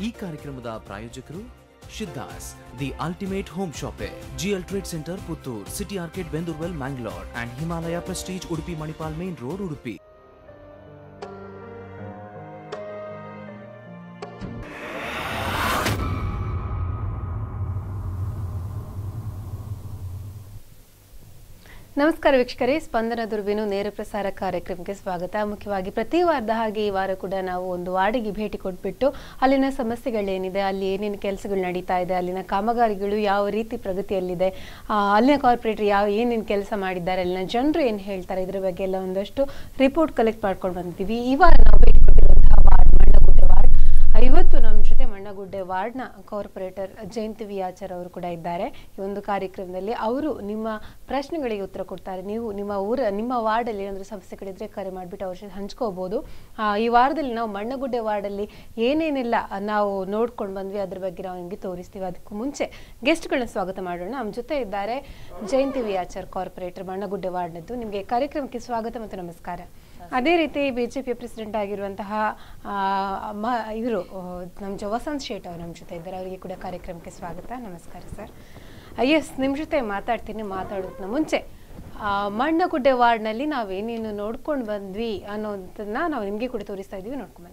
ಈ ಕಾರ್ಯಕ್ರಮದ ಪ್ರಾಯೋಜಕರು Shiddas the ultimate home shoppe GL trade centre Puttur city arcade Bendurwell Mangalore and Himalaya prestige Udupi Manipal main road Udupi ನಮಸ್ಕಾರ ವೀಕ್ಷಕರೇ, ಸ್ಪಂದನ ದುರ್ಬಿನು ನೇರ ಪ್ರಸಾರ ಕಾರ್ಯಕ್ರಮಕ್ಕೆ ಸ್ವಾಗತ. ಮುಖ್ಯವಾಗಿ ಪ್ರತಿ ವಾರದ ಹಾಗೆ ಈ ವಾರ ಕೂಡ ನಾವು ಒಂದು ವಾರ್ಡಿಗೆ ಭೇಟಿ ಕೊಟ್ಬಿಟ್ಟು ಅಲ್ಲಿನ ಸಮಸ್ಯೆಗಳೇನಿದೆ, ಅಲ್ಲಿ ಏನೇನು ಕೆಲಸಗಳು ನಡೀತಾ ಇದೆ, ಅಲ್ಲಿನ ಕಾಮಗಾರಿಗಳು ಯಾವ ರೀತಿ ಪ್ರಗತಿಯಲ್ಲಿದೆ ಅಲ್ಲಿನ ಕಾರ್ಪೊರೇಟರ್ ಯಾವ ಏನೇನು ಕೆಲಸ ಮಾಡಿದ್ದಾರೆ, ಅಲ್ಲಿನ ಜನರು ಏನು ಹೇಳ್ತಾರೆ, ಇದ್ರ ಬಗ್ಗೆ ಎಲ್ಲ ಒಂದಷ್ಟು ರಿಪೋರ್ಟ್ ಕಲೆಕ್ಟ್ ಮಾಡ್ಕೊಂಡು ಬಂದಿದ್ದೀವಿ. ಈ ವಾರ ನಾವು ಭೇಟಿ ಕೊಟ್ಟಿರುವಂತಹ ವಾರ್ಡ್ ಮಣ್ಣಗುಡ್ಡೆ ವಾರ್ಡ್ ಇವತ್ತು ನಮ್ಮ ವಾರ್ಡ್ನ ಕಾರ್ಪೊರೇಟರ್ ಜಯಂತಿ ವಿ ಆಚಾರ್ ಅವರು ಕೂಡ ಇದ್ದಾರೆ. ಈ ಒಂದು ಕಾರ್ಯಕ್ರಮದಲ್ಲಿ ಅವರು ನಿಮ್ಮ ಪ್ರಶ್ನೆಗಳಿಗೆ ಉತ್ತರ ಕೊಡ್ತಾರೆ. ನೀವು ನಿಮ್ಮ ಊರ ನಿಮ್ಮ ವಾರ್ಡಲ್ಲಿ ಏನಾದರೂ ಸಮಸ್ಯೆಗಳಿದ್ರೆ ಕರೆ ಮಾಡಿಬಿಟ್ಟು ಅವ್ರ ಆ, ಈ ವಾರದಲ್ಲಿ ನಾವು ಮಣ್ಣಗುಡ್ಡೆ ವಾರ್ಡಲ್ಲಿ ಏನೇನೆಲ್ಲ ನಾವು ನೋಡ್ಕೊಂಡು ಬಂದ್ವಿ ಅದ್ರ ಬಗ್ಗೆ ನಾವು ನಿಮಗೆ ತೋರಿಸ್ತೀವಿ. ಅದಕ್ಕೂ ಮುಂಚೆ ಗೆಸ್ಟ್ಗಳನ್ನ ಸ್ವಾಗತ ಮಾಡೋಣ. ನಮ್ಮ ಜೊತೆ ಇದ್ದಾರೆ ಜಯಂತಿ ವಿ ಆಚಾರ್ ಕಾರ್ಪೊರೇಟರ್ ಮಣ್ಣಗುಡ್ಡೆ ವಾರ್ಡ್ನದ್ದು. ನಿಮಗೆ ಕಾರ್ಯಕ್ರಮಕ್ಕೆ ಸ್ವಾಗತ ಮತ್ತು ನಮಸ್ಕಾರ. ಅದೇ ರೀತಿ ಬಿಜೆಪಿಯ ಪ್ರೆಸಿಡೆಂಟ್ ಆಗಿರುವಂತಹ ಇವರು ನಮ್ಮ ಜವಸಂತ್ ವಸಂತ್ ಶೇಟ್ ಅವರು ನಮ್ಮ ಜೊತೆ ಇದ್ದಾರೆ. ಅವರಿಗೆ ಕೂಡ ಕಾರ್ಯಕ್ರಮಕ್ಕೆ ಸ್ವಾಗತ. ನಮಸ್ಕಾರ ಸರ್. ಎಸ್ ನಿಮ್ಮ ಜೊತೆ ಮಾತಾಡ್ತೀನಿ ಮಾತಾಡೋದನ್ನ ಮುಂಚೆ. ಮಣ್ಣಗುಡ್ಡೆ ವಾರ್ಡ್ನಲ್ಲಿ ನಾವೇನೇನು ನೋಡ್ಕೊಂಡು ಬಂದ್ವಿ ಅನ್ನೋದನ್ನ ನಾವು ನಿಮಗೆ ಕೂಡ ತೋರಿಸ್ತಾ ಇದ್ದೀವಿ. ನೋಡ್ಕೊಂಡು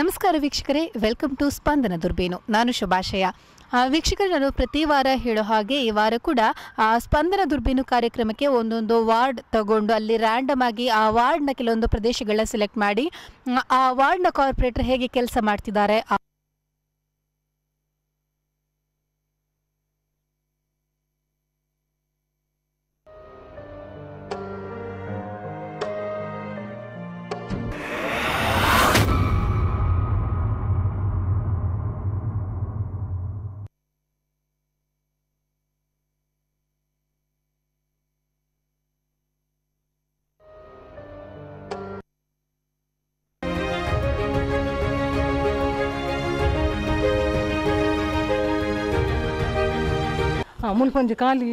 ನಮಸ್ಕಾರ ವೀಕ್ಷಕರೇ ವೆಲ್ಕಮ್ ಟು ಸ್ಪಂದನ ದುರ್ಬೇನು. ನಾನು ಶುಭಾಶಯ. ವೀಕ್ಷಕರು, ನಾನು ಪ್ರತಿ ವಾರ ಹೇಳೋ ಹಾಗೆ ಈ ವಾರ ಕೂಡ ಸ್ಪಂದನ ದುರ್ಬೀನು ಕಾರ್ಯಕ್ರಮಕ್ಕೆ ಒಂದೊಂದು ವಾರ್ಡ್ ತಗೊಂಡು ಅಲ್ಲಿ ರ್ಯಾಂಡಮ್ ಆಗಿ ಆ ವಾರ್ಡ್ನ ಕೆಲವೊಂದು ಪ್ರದೇಶಗಳನ್ನ ಸೆಲೆಕ್ಟ್ ಮಾಡಿ, ಆ ವಾರ್ಡ್ನ ಕಾರ್ಪೊರೇಟರ್ ಹೇಗೆ ಕೆಲಸ ಮಾಡ್ತಿದ್ದಾರೆ ಕಾಲಿ ಮುಲ್ಪೊಂಜಿ ಖಾಲಿ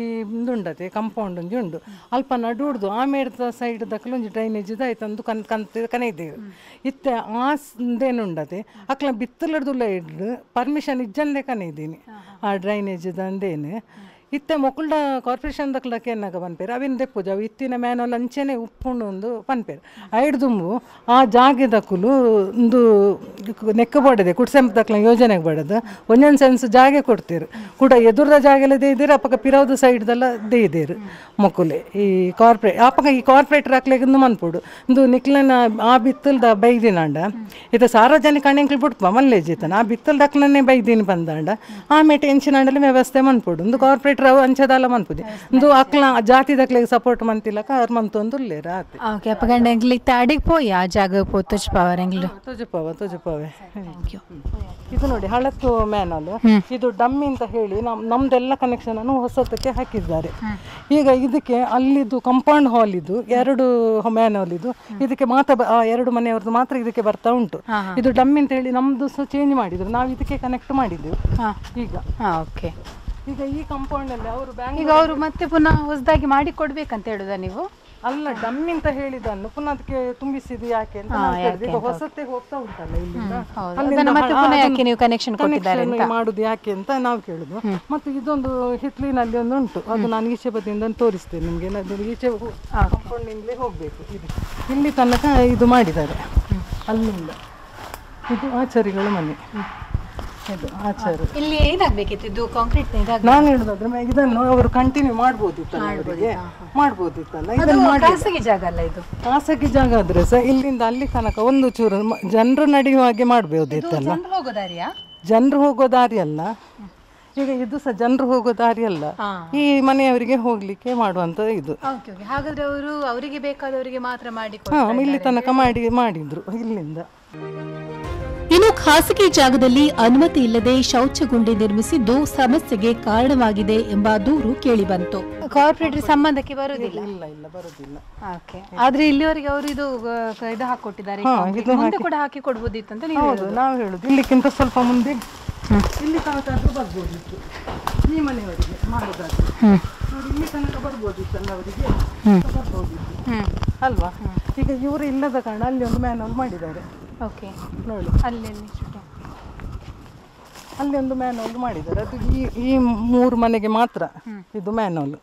ಉಂಡತೆ ಕಂಪೌಂಡ್ ಒಂಜಿ ಉಂಡು ಅಲ್ಪ ನಡುಡ್ದು ಹಿಡ್ದು ಮೇಡ್ದ ಸೈಡ್ ದಕ್ಕಲೊಂಜಿ ಡ್ರೈನೇಜ್ ಇದಾಯ್ತಂದು ಕನ್ ಕಂತ ಕನೆಯ್ದೇವು ಇತ್ತೆ ಆ ಉಂಡತೆ ಅಕ್ಲ ಬಿತ್ತಲಡ್ದುಲ್ಲ ಇಡ್ದು ಪರ್ಮಿಷನ್ ಇಜ್ಜಂದೇ ಕನೈದೀನಿ ಆ ಡ್ರೈನೇಜ್ ಅಂದೇನೆ ಇತ್ತೆ ಮೊಕುಲ್ಡ ಕಾರ್ಪೊರೇಷನ್ ದಕ್ಲಕ್ಕೆ ಏನಾಗ ಪನ್ಪೇರು ಅವಿನ ದೆಪ್ಪುಜ ಅವು ಇತ್ತಿನ ಮ್ಯಾನಲ್ ಅಂಚೆನೆ ಉಪ್ಪುಂಡು ಒಂದು ಪನ್ಪೇರು ಐಡ್ ದುಂಬು, ಆ ಜಾಗೆ ದಕ್ಕಲು ಒಂದು ನೆಕ್ಕ ಬಡದೆ, ಕುಡ್ಸೆಂಪ್ ದಕ್ಲ ಯೋಜನೆಗೆ ಬಡದು, ಒಂದೊಂದು ಸೆನ್ಸ್ ಜಾಗೆ ಕೊಡ್ತೀರು. ಕೂಡ ಎದುರದ ಜಾಗೆಲ್ಲ ದೇದಿರು ಅಪ್ಪಕ ಪಿರೌದು ಸೈಡ್ದೆಲ್ಲ ದೇದಿರು ಮೊಕುಲೆ. ಈ ಕಾರ್ಪೊರೇಟ್ ಅಪ್ಪಕ್ಕ ಈ ಕಾರ್ಪೊರೇಟರ್ ಹಾಕ್ಲಿಕ್ಕೆ ಮನ್ಪುಡು. ಒಂದು ನಿಕ್ಲನ ಆ ಬಿತ್ತಲ್ದ ಬೈದಿನಾಂಡ ಇದು ಸಾರ್ವಜನಿಕ ಅಣೆಂಕ್ಲು ಬಿಡ್ಪ ಮಲ್ಲೇಜಿತನ ಆ ಬಿತ್ತಲ್ ದಕ್ಲನ್ನೇ ಬೈದಿನಿ ಬಂದಾಂಡ, ಆಮೇಲೆ ಟೆನ್ಷನ್ ಆಂಡಲ್ಲಿ ವ್ಯವಸ್ಥೆ ಮನ್ಪುಡು. ಒಂದು ಕಾರ್ಪೊರೇಟರ್ ಅವು ಅಂಚದಲ್ಲ ಮನ್ಪುದೆ ಒಂದು ಅಕ್ಲ ಜಾತಿ ದಕ್ಲಿಗೆ ಸಪೋರ್ಟ್ ಮಂತಿಲ್ಲಕ ಅವ್ರು ಮಂತೊಂದು ಉಲ್ಲೇರ ಆತೆ ಓಕೆ ಅಪ್ಪಗಂಡ ಎಂಗ್ಲಿ ತಾಡಿಗೆ ಪೋಯಿ? ಆ ಜಾಗ ಪೋ ತುಚ್ಪಾವರ್ ಎಂಗ್ಲು ತುಜುಪವ ತುಜುಪವೆ ಇದು ನೋಡಿ ಹಳತ್ತು ಮ್ಯಾನಲ್ ಇದು ಡಮ್ಮಿ ಅಂತ ಹೇಳಿ ನಮ್ ನಮ್ದೆಲ್ಲ ಕನೆಕ್ಷನ್ ಅನ್ನು ಹೊಸತಕ್ಕೆ ಹಾಕಿದ್ದಾರೆ. ಈಗ ಇದಕ್ಕೆ ಅಲ್ಲಿದ್ದು ಕಂಪೌಂಡ್ ಹಾಲ್ ಇದು ಎರಡು ಮ್ಯಾನ್ ಹಾಲ್ ಇದು ಇದಕ್ಕೆ ಮಾತ್ರ ಎರಡು ಮನೆಯವ್ರದ್ದು ಮಾತ್ರ ಇದಕ್ಕೆ ಬರ್ತಾ ಉಂಟು. ಇದು ಡಮ್ಮಿ ಅಂತ ಹೇಳಿ ನಮ್ದು ಸಹ ಚೇಂಜ್ ಮಾಡಿದ್ರು. ನಾವು ಇದಕ್ಕೆ ಕನೆಕ್ಟ್ ಮಾಡಿದ್ದೆವು. ಈಗ. ಓಕೆ ಈಗ ಈ ಕಾಂಪೌಂಡ್ ಅಲ್ಲಿ ಅವರು ಬ್ಯಾಂಕ್ ಈಗ ಅವರು ಮತ್ತೆ ಪುನಃ ಹೊಸದಾಗಿ ಮಾಡಿ ಕೊಡ್ಬೇಕಂತ ಹೇಳುದ ನೀವು? ಅಲ್ಲ ಡಮ್ಮಿ ಅಂತ ಹೇಳಿದನ್ನು ಪುನಃ ಅದಕ್ಕೆ ತುಂಬಿಸಿದ್ದು ಯಾಕೆ ಅಂತ. ಈಗ ಹೊಸತ್ತೆ ಹೋಗ್ತಾ ಉಂಟಲ್ಲ ಇಲ್ಲಿಂದ? ಹೌದು. ಅಲ್ಲಿಂದ ಅದನ್ನ ಮತ್ತೆ ಹ- ಪುನಃ ಯಾಕೆ ನೀವು ಕನೆಕ್ಷನ್ ಕೊಟ್ಟಿದ್ದಾರೆ connection ಮಾಡುದು ಯಾಕೆ ಅಂತ ನಾವು ಕೇಳುದು. ಮತ್ತು ಇದೊಂದು ಹಿತ್ಲಿನಲ್ಲಿ ಒಂದು ಉಂಟು. ಅದು ನಾನು ಈಚೆ ಬದಿಯಿಂದ ತೋರಿಸ್ತೇನೆ ನಿಮಗೆ. ಈಚೆ ಕಾಂಪೌಂಡಿಂದಲೇ ಹೋಗಬೇಕು. ಇದು ಇಲ್ಲಿ ತನಕ ಇದು ಮಾಡಿದ್ದಾರೆ. ಅಲ್ಲಿಂದ. ಇದು ಆಚಾರಿಗಳ ಮನೆ. ಇದು ಆಚಾರ ಇಲ್ಲಿ ಏನಾಗ್ಬೇಕಿತ್ತು? ಇದು ಕಾಂಕ್ರೀಟ್ ನಾನು ಹೇಳುದಾದ್ರೆ ಇದನ್ನು ಅವರು ಕಂಟಿನ್ಯೂ ಮಾಡ್ಬೋದಿತ್ತಲ್ಲ ಅವರಿಗೆ? ಮಾಡ್ಬೋದಿತ್ತಲ್ಲ ಇದನ್ನು ಖಾಸಗಿ ಜಾಗ ಅಲ್ಲ ಇದು? ಖಾಸಗಿ ಜಾಗ ಆದ್ರೆ ಸಹ ಇಲ್ಲಿಂದ ಅಲ್ಲಿ ತನಕ ಒಂದು ಚೂರು ಜನರು ನಡೆಯುವ ಹಾಗೆ ಮಾಡ್ಬೋದಿತ್ತಲ್ಲ ಜನರು ಹೋಗೋ ದಾರಿಯಾ? ಜನರು ಹೋಗೋ ದಾರಿ ಅಲ್ಲ. ಈಗ ಇದು ಸಹ ಜನರು ಹೋಗೋ ದಾರಿ ಅಲ್ಲ. ಈ ಮನೆಯವರಿಗೆ ಹೋಗ್ಲಿಕ್ಕೆ ಮಾಡುವಂತ ಇದು. ಹಾಗಾದ್ರೆ ಅವರು ಅವರಿಗೆ ಬೇಕಾದವರಿಗೆ ಮಾತ್ರ ಮಾಡಿ ಇಲ್ಲಿ ತನಕ ಮಾಡಿ ಮಾಡಿದ್ರು ಇಲ್ಲಿಂದ. ಒಂದು ಖಾಸಗಿ ಜಾಗದಲ್ಲಿ ಅನುಮತಿ ಇಲ್ಲದೆ ಶೌಚಗುಂಡಿ ನಿರ್ಮಿಸಿದ್ದು ಸಮಸ್ಯೆಗೆ ಕಾರಣವಾಗಿದೆ ಎಂಬ ದೂರು ಕೇಳಿಬಂತು. ಕಾರ್ಪೊರೇಟರ್ ಸಂಬಂಧಕ್ಕೆ ಬರುವುದಿಲ್ಲ? ಇಲ್ಲ ಇಲ್ಲ ಬರುದಿಲ್ಲ ಓಕೆ ಆದ್ರೆ ಇಲ್ಲಿವರೆಗೆ ಅವರು ಇದು ಆ, ಇದು ಹಾಕೊಟ್ಟಿದ್ದಾರೆ ಹಾ, ಇದು ಮುಂದೆ ಹಾಕಿ- ಕೂಡ ಹಾಕಿ ಕೊಡ್ಬೋದಿತ್ತು ಅಂತ ನೀವು ಹೌದು ನಾವು ಹೇಳುದು. ಇಲ್ಲಿಕ್ಕಿಂತ ಸ್ವಲ್ಪ ಮುಂದೆ. ಇಲ್ಲಿ ತನಕ ಆದ್ರೂ ಬರ್ಬೋದಿತ್ತು. ಈ ಮನೆಯವರಿಗೆ ಮಾಡೋದಾದ್ರೆ ನೋಡಿ ಇಲ್ಲಿ ತನಕ ಬರ್ಬೋದಿತ್ತಲ್ಲ ಅವರಿಗೆ ಬರ್ಬೋದಿತ್ತು. ಅಲ್ವಾ? ಈಗ ಇವರು ಇಲ್ಲದ ಕಾರಣ ಅಲ್ಲಿ ಒಂದು ಮ್ಯಾನುವಲ್ ಮಾಡಿದ್ದಾರೆ. ಓಕೆ ನೋಡಿ ಅಲ್ಲಿ ಅಲ್ಲಿ ಒಂದು ಮ್ಯಾನುವಲ್ ಮಾಡಿದ್ದಾರೆ. ಅದು ಈ ಈ ಮೂರು ಮನೆಗೆ ಮಾತ್ರ ಇದು ಮ್ಯಾನುವಲ್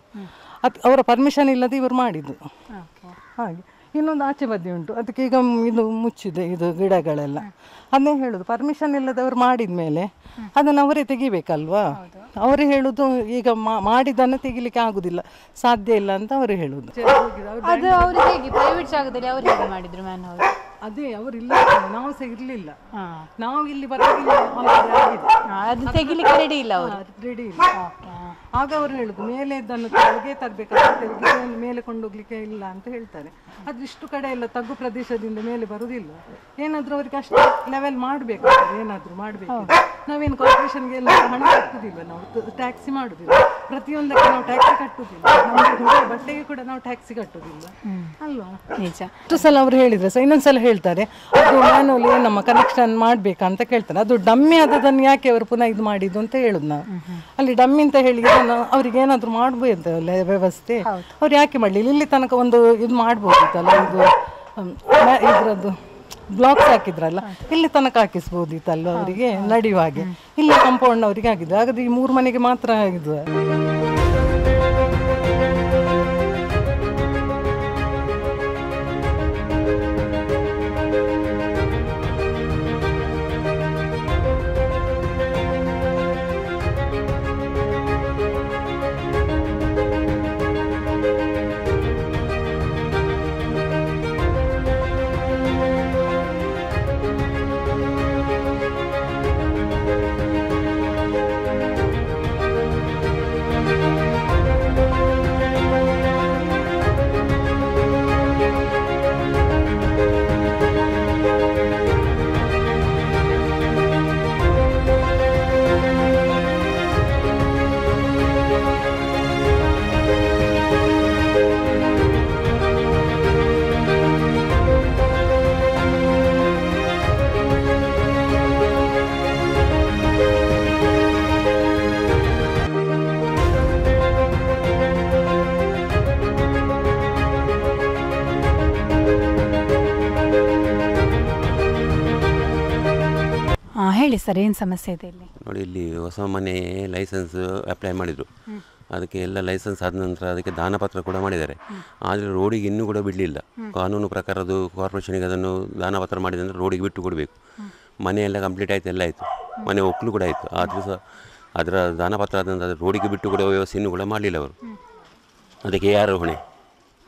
ಅದು ಅವರ ಪರ್ಮಿಷನ್ ಇಲ್ಲದೆ ಇವರು ಮಾಡಿದ್ದು. ಹಾಗೆ. ಇನ್ನೊಂದು ಆಚೆ ಬದಿ ಉಂಟು. ಅದಕ್ಕೆ ಈಗ ಇದು ಮುಚ್ಚಿದೆ ಇದು ಗಿಡಗಳೆಲ್ಲ. ಅದನ್ನೇ ಹೇಳುದು. ಪರ್ಮಿಷನ್ ಇಲ್ಲದವ್ರು ಮಾಡಿದ ಮೇಲೆ ಅದನ್ನು ಅವರೇ ತೆಗಿಬೇಕಲ್ವಾ? ಅವರೇ ಹೇಳುದು ಈಗ ಮಾಡಿದ್ದನ್ನು ತೆಗಿಲಿಕ್ಕೆ ಆಗುದಿಲ್ಲ. ಸಾಧ್ಯ ಇಲ್ಲ ಅಂತ ಅವರು ಹೇಳುದು. ಅದು ಅವರು ಹೇಗೆ? ಪ್ರೈವೇಟ್ ಜಾಗದಲ್ಲಿ ಅವ್ರು ಹೇಗೆ ಮಾಡಿದ್ರು ಮ್ಯಾನ್ ಅದೇ ಅವರು ಇಲ್ಲ ನಾವು ಸಹ ಇರ್ಲಿಲ್ಲ. ನಾವು ಇಲ್ಲಿ ಬರೋದಿಲ್ಲ ಆಗಿದೆ ಅದು ತೆಗಿಲಿಕ್ಕೆ ರೆಡಿ ಇಲ್ಲ ಅವರು. ರೆಡಿ ಇಲ್ಲ. ಆಗ ಅವರು ಹೇಳುದು ಮೇಲೆ ಇದ್ದನ್ನು ತೆಗೆ ತರಬೇಕಾಗುತ್ತೆ ಮೇಲೆ ಕೊಂಡೋಗ್ಲಿಕ್ಕೆ ಇಲ್ಲ ಅಂತ ಹೇಳ್ತಾರೆ. ಅದು ಇಷ್ಟು ಕಡೆ ಎಲ್ಲ ತಗ್ಗು ಪ್ರದೇಶದಿಂದ ಮೇಲೆ ಬರುದಿಲ್ಲ. ಏನಾದ್ರೂ ಅವ್ರಿಗೆ ಅಷ್ಟು ಲೆವೆಲ್ ಮಾಡ್ಬೇಕು ಏನಾದ್ರೂ ಮಾಡಬೇಕು ನಾವೇನು ಕಾರ್ಪೊರೇಷನ್ಗೆ ಎಲ್ಲ ಹಣ ಕಟ್ಟುದಿಲ್ಲ ನಾವು ಟ್ಯಾಕ್ಸಿ ಮಾಡುದಿಲ್ಲ. ಪ್ರತಿಯೊಂದಕ್ಕೆ ನಾವು ಟ್ಯಾಕ್ಸಿ ನಮ್ಮ ಹುಡುಗ ಬಟ್ಟೆಗೆ ಕೂಡ ನಾವು ಟ್ಯಾಕ್ಸಿ ಕಟ್ಟುದಿಲ್ಲ. ಅಲ್ವಾ? ನಿಜ. ಅಷ್ಟು ಸಲ ಅವ್ರು ಹೇಳಿದ್ರೆ. ಸಹ ಇನ್ನೊಂದ್ಸಲ ಹೇಳ್ತಾರೆ. ಅದು ಮ್ಯಾನುವಲಿ ನಮ್ಮ ಕನೆಕ್ಷನ್ ಮಾಡ್ಬೇಕಂತ ಕೇಳ್ತಾರೆ. ಅದು ಡಮ್ಮಿ ಆದದನ್ನು ಯಾಕೆ ಅವರು ಪುನಃ ಇದು ಮಾಡಿದ್ದು ಅಂತ ಹೇಳುದು ನಾವು ಅಲ್ಲಿ ಡಮ್ಮಿ ಅಂತ ಹೇಳಿ ನಾನು ಅವ್ರಿಗೆ ಏನಾದ್ರು ಮಾಡ್ಬೋದಲ್ಲ ವ್ಯವಸ್ಥೆ? ಅವ್ರು ಯಾಕೆ ಮಾಡಲಿಲ್ಲ? ಇಲ್ಲಿ ತನಕ ಒಂದು ಇದು ಮಾಡ್ಬೋದಿತ್ತಲ್ಲ ಇದು ಇದ್ರದ್ದು. ಬ್ಲಾಕ್ಸ್ ಹಾಕಿದ್ರಲ್ಲ ಇಲ್ಲಿ ತನಕ ಹಾಕಿಸ್ಬೋದಿತ್ತಲ್ವ ಅವರಿಗೆ ನಡೆಯುವ ಹಾಗೆ. ಇಲ್ಲಿ ಕಾಂಪೌಂಡ್ ಅವರಿಗೆ ಹಾಕಿದ್ರು. ಹಾಗಾದ್ರೆ ಈ ಮೂರು ಮನೆಗೆ ಮಾತ್ರ ಇದು ಸರ್ ಏನು ಸಮಸ್ಯೆ ಇದೆ ಇಲ್ಲಿ. ನೋಡಿ ಇಲ್ಲಿ ಹೊಸ ಮನೆ ಲೈಸೆನ್ಸ್ ಅಪ್ಲೈ ಮಾಡಿದರು. ಅದಕ್ಕೆ ಎಲ್ಲ ಲೈಸೆನ್ಸ್ ಆದ ನಂತರ ಅದಕ್ಕೆ ದಾನಪತ್ರ ಕೂಡ ಮಾಡಿದ್ದಾರೆ. ಆದರೆ ರೋಡಿಗೆ ಇನ್ನೂ ಕೂಡ ಬಿಡಲಿಲ್ಲ. ಕಾನೂನು ಪ್ರಕಾರ ಅದು ಕಾರ್ಪೊರೇಷನಿಗೆ ಅದನ್ನು ದಾನಪತ್ರ ಮಾಡಿದ ನಂತರ ರೋಡಿಗೆ ಬಿಟ್ಟು ಕೊಡಬೇಕು. ಮನೆ ಎಲ್ಲ ಕಂಪ್ಲೀಟ್ ಆಯಿತು ಎಲ್ಲ ಆಯಿತು. ಮನೆ ಒಕ್ಕಲು ಕೂಡ ಆಯಿತು. ಆದರೂ ಸಹ ಅದರ ದಾನಪತ್ರ ಆದ ನಂತರ ರೋಡಿಗೆ ಬಿಟ್ಟು ಕೊಡುವ ವ್ಯವಸ್ಥೆ ಇನ್ನೂ ಕೂಡ ಮಾಡಲಿಲ್ಲ ಅವರು. ಅದಕ್ಕೆ ಯಾರು ಹೊಣೆ?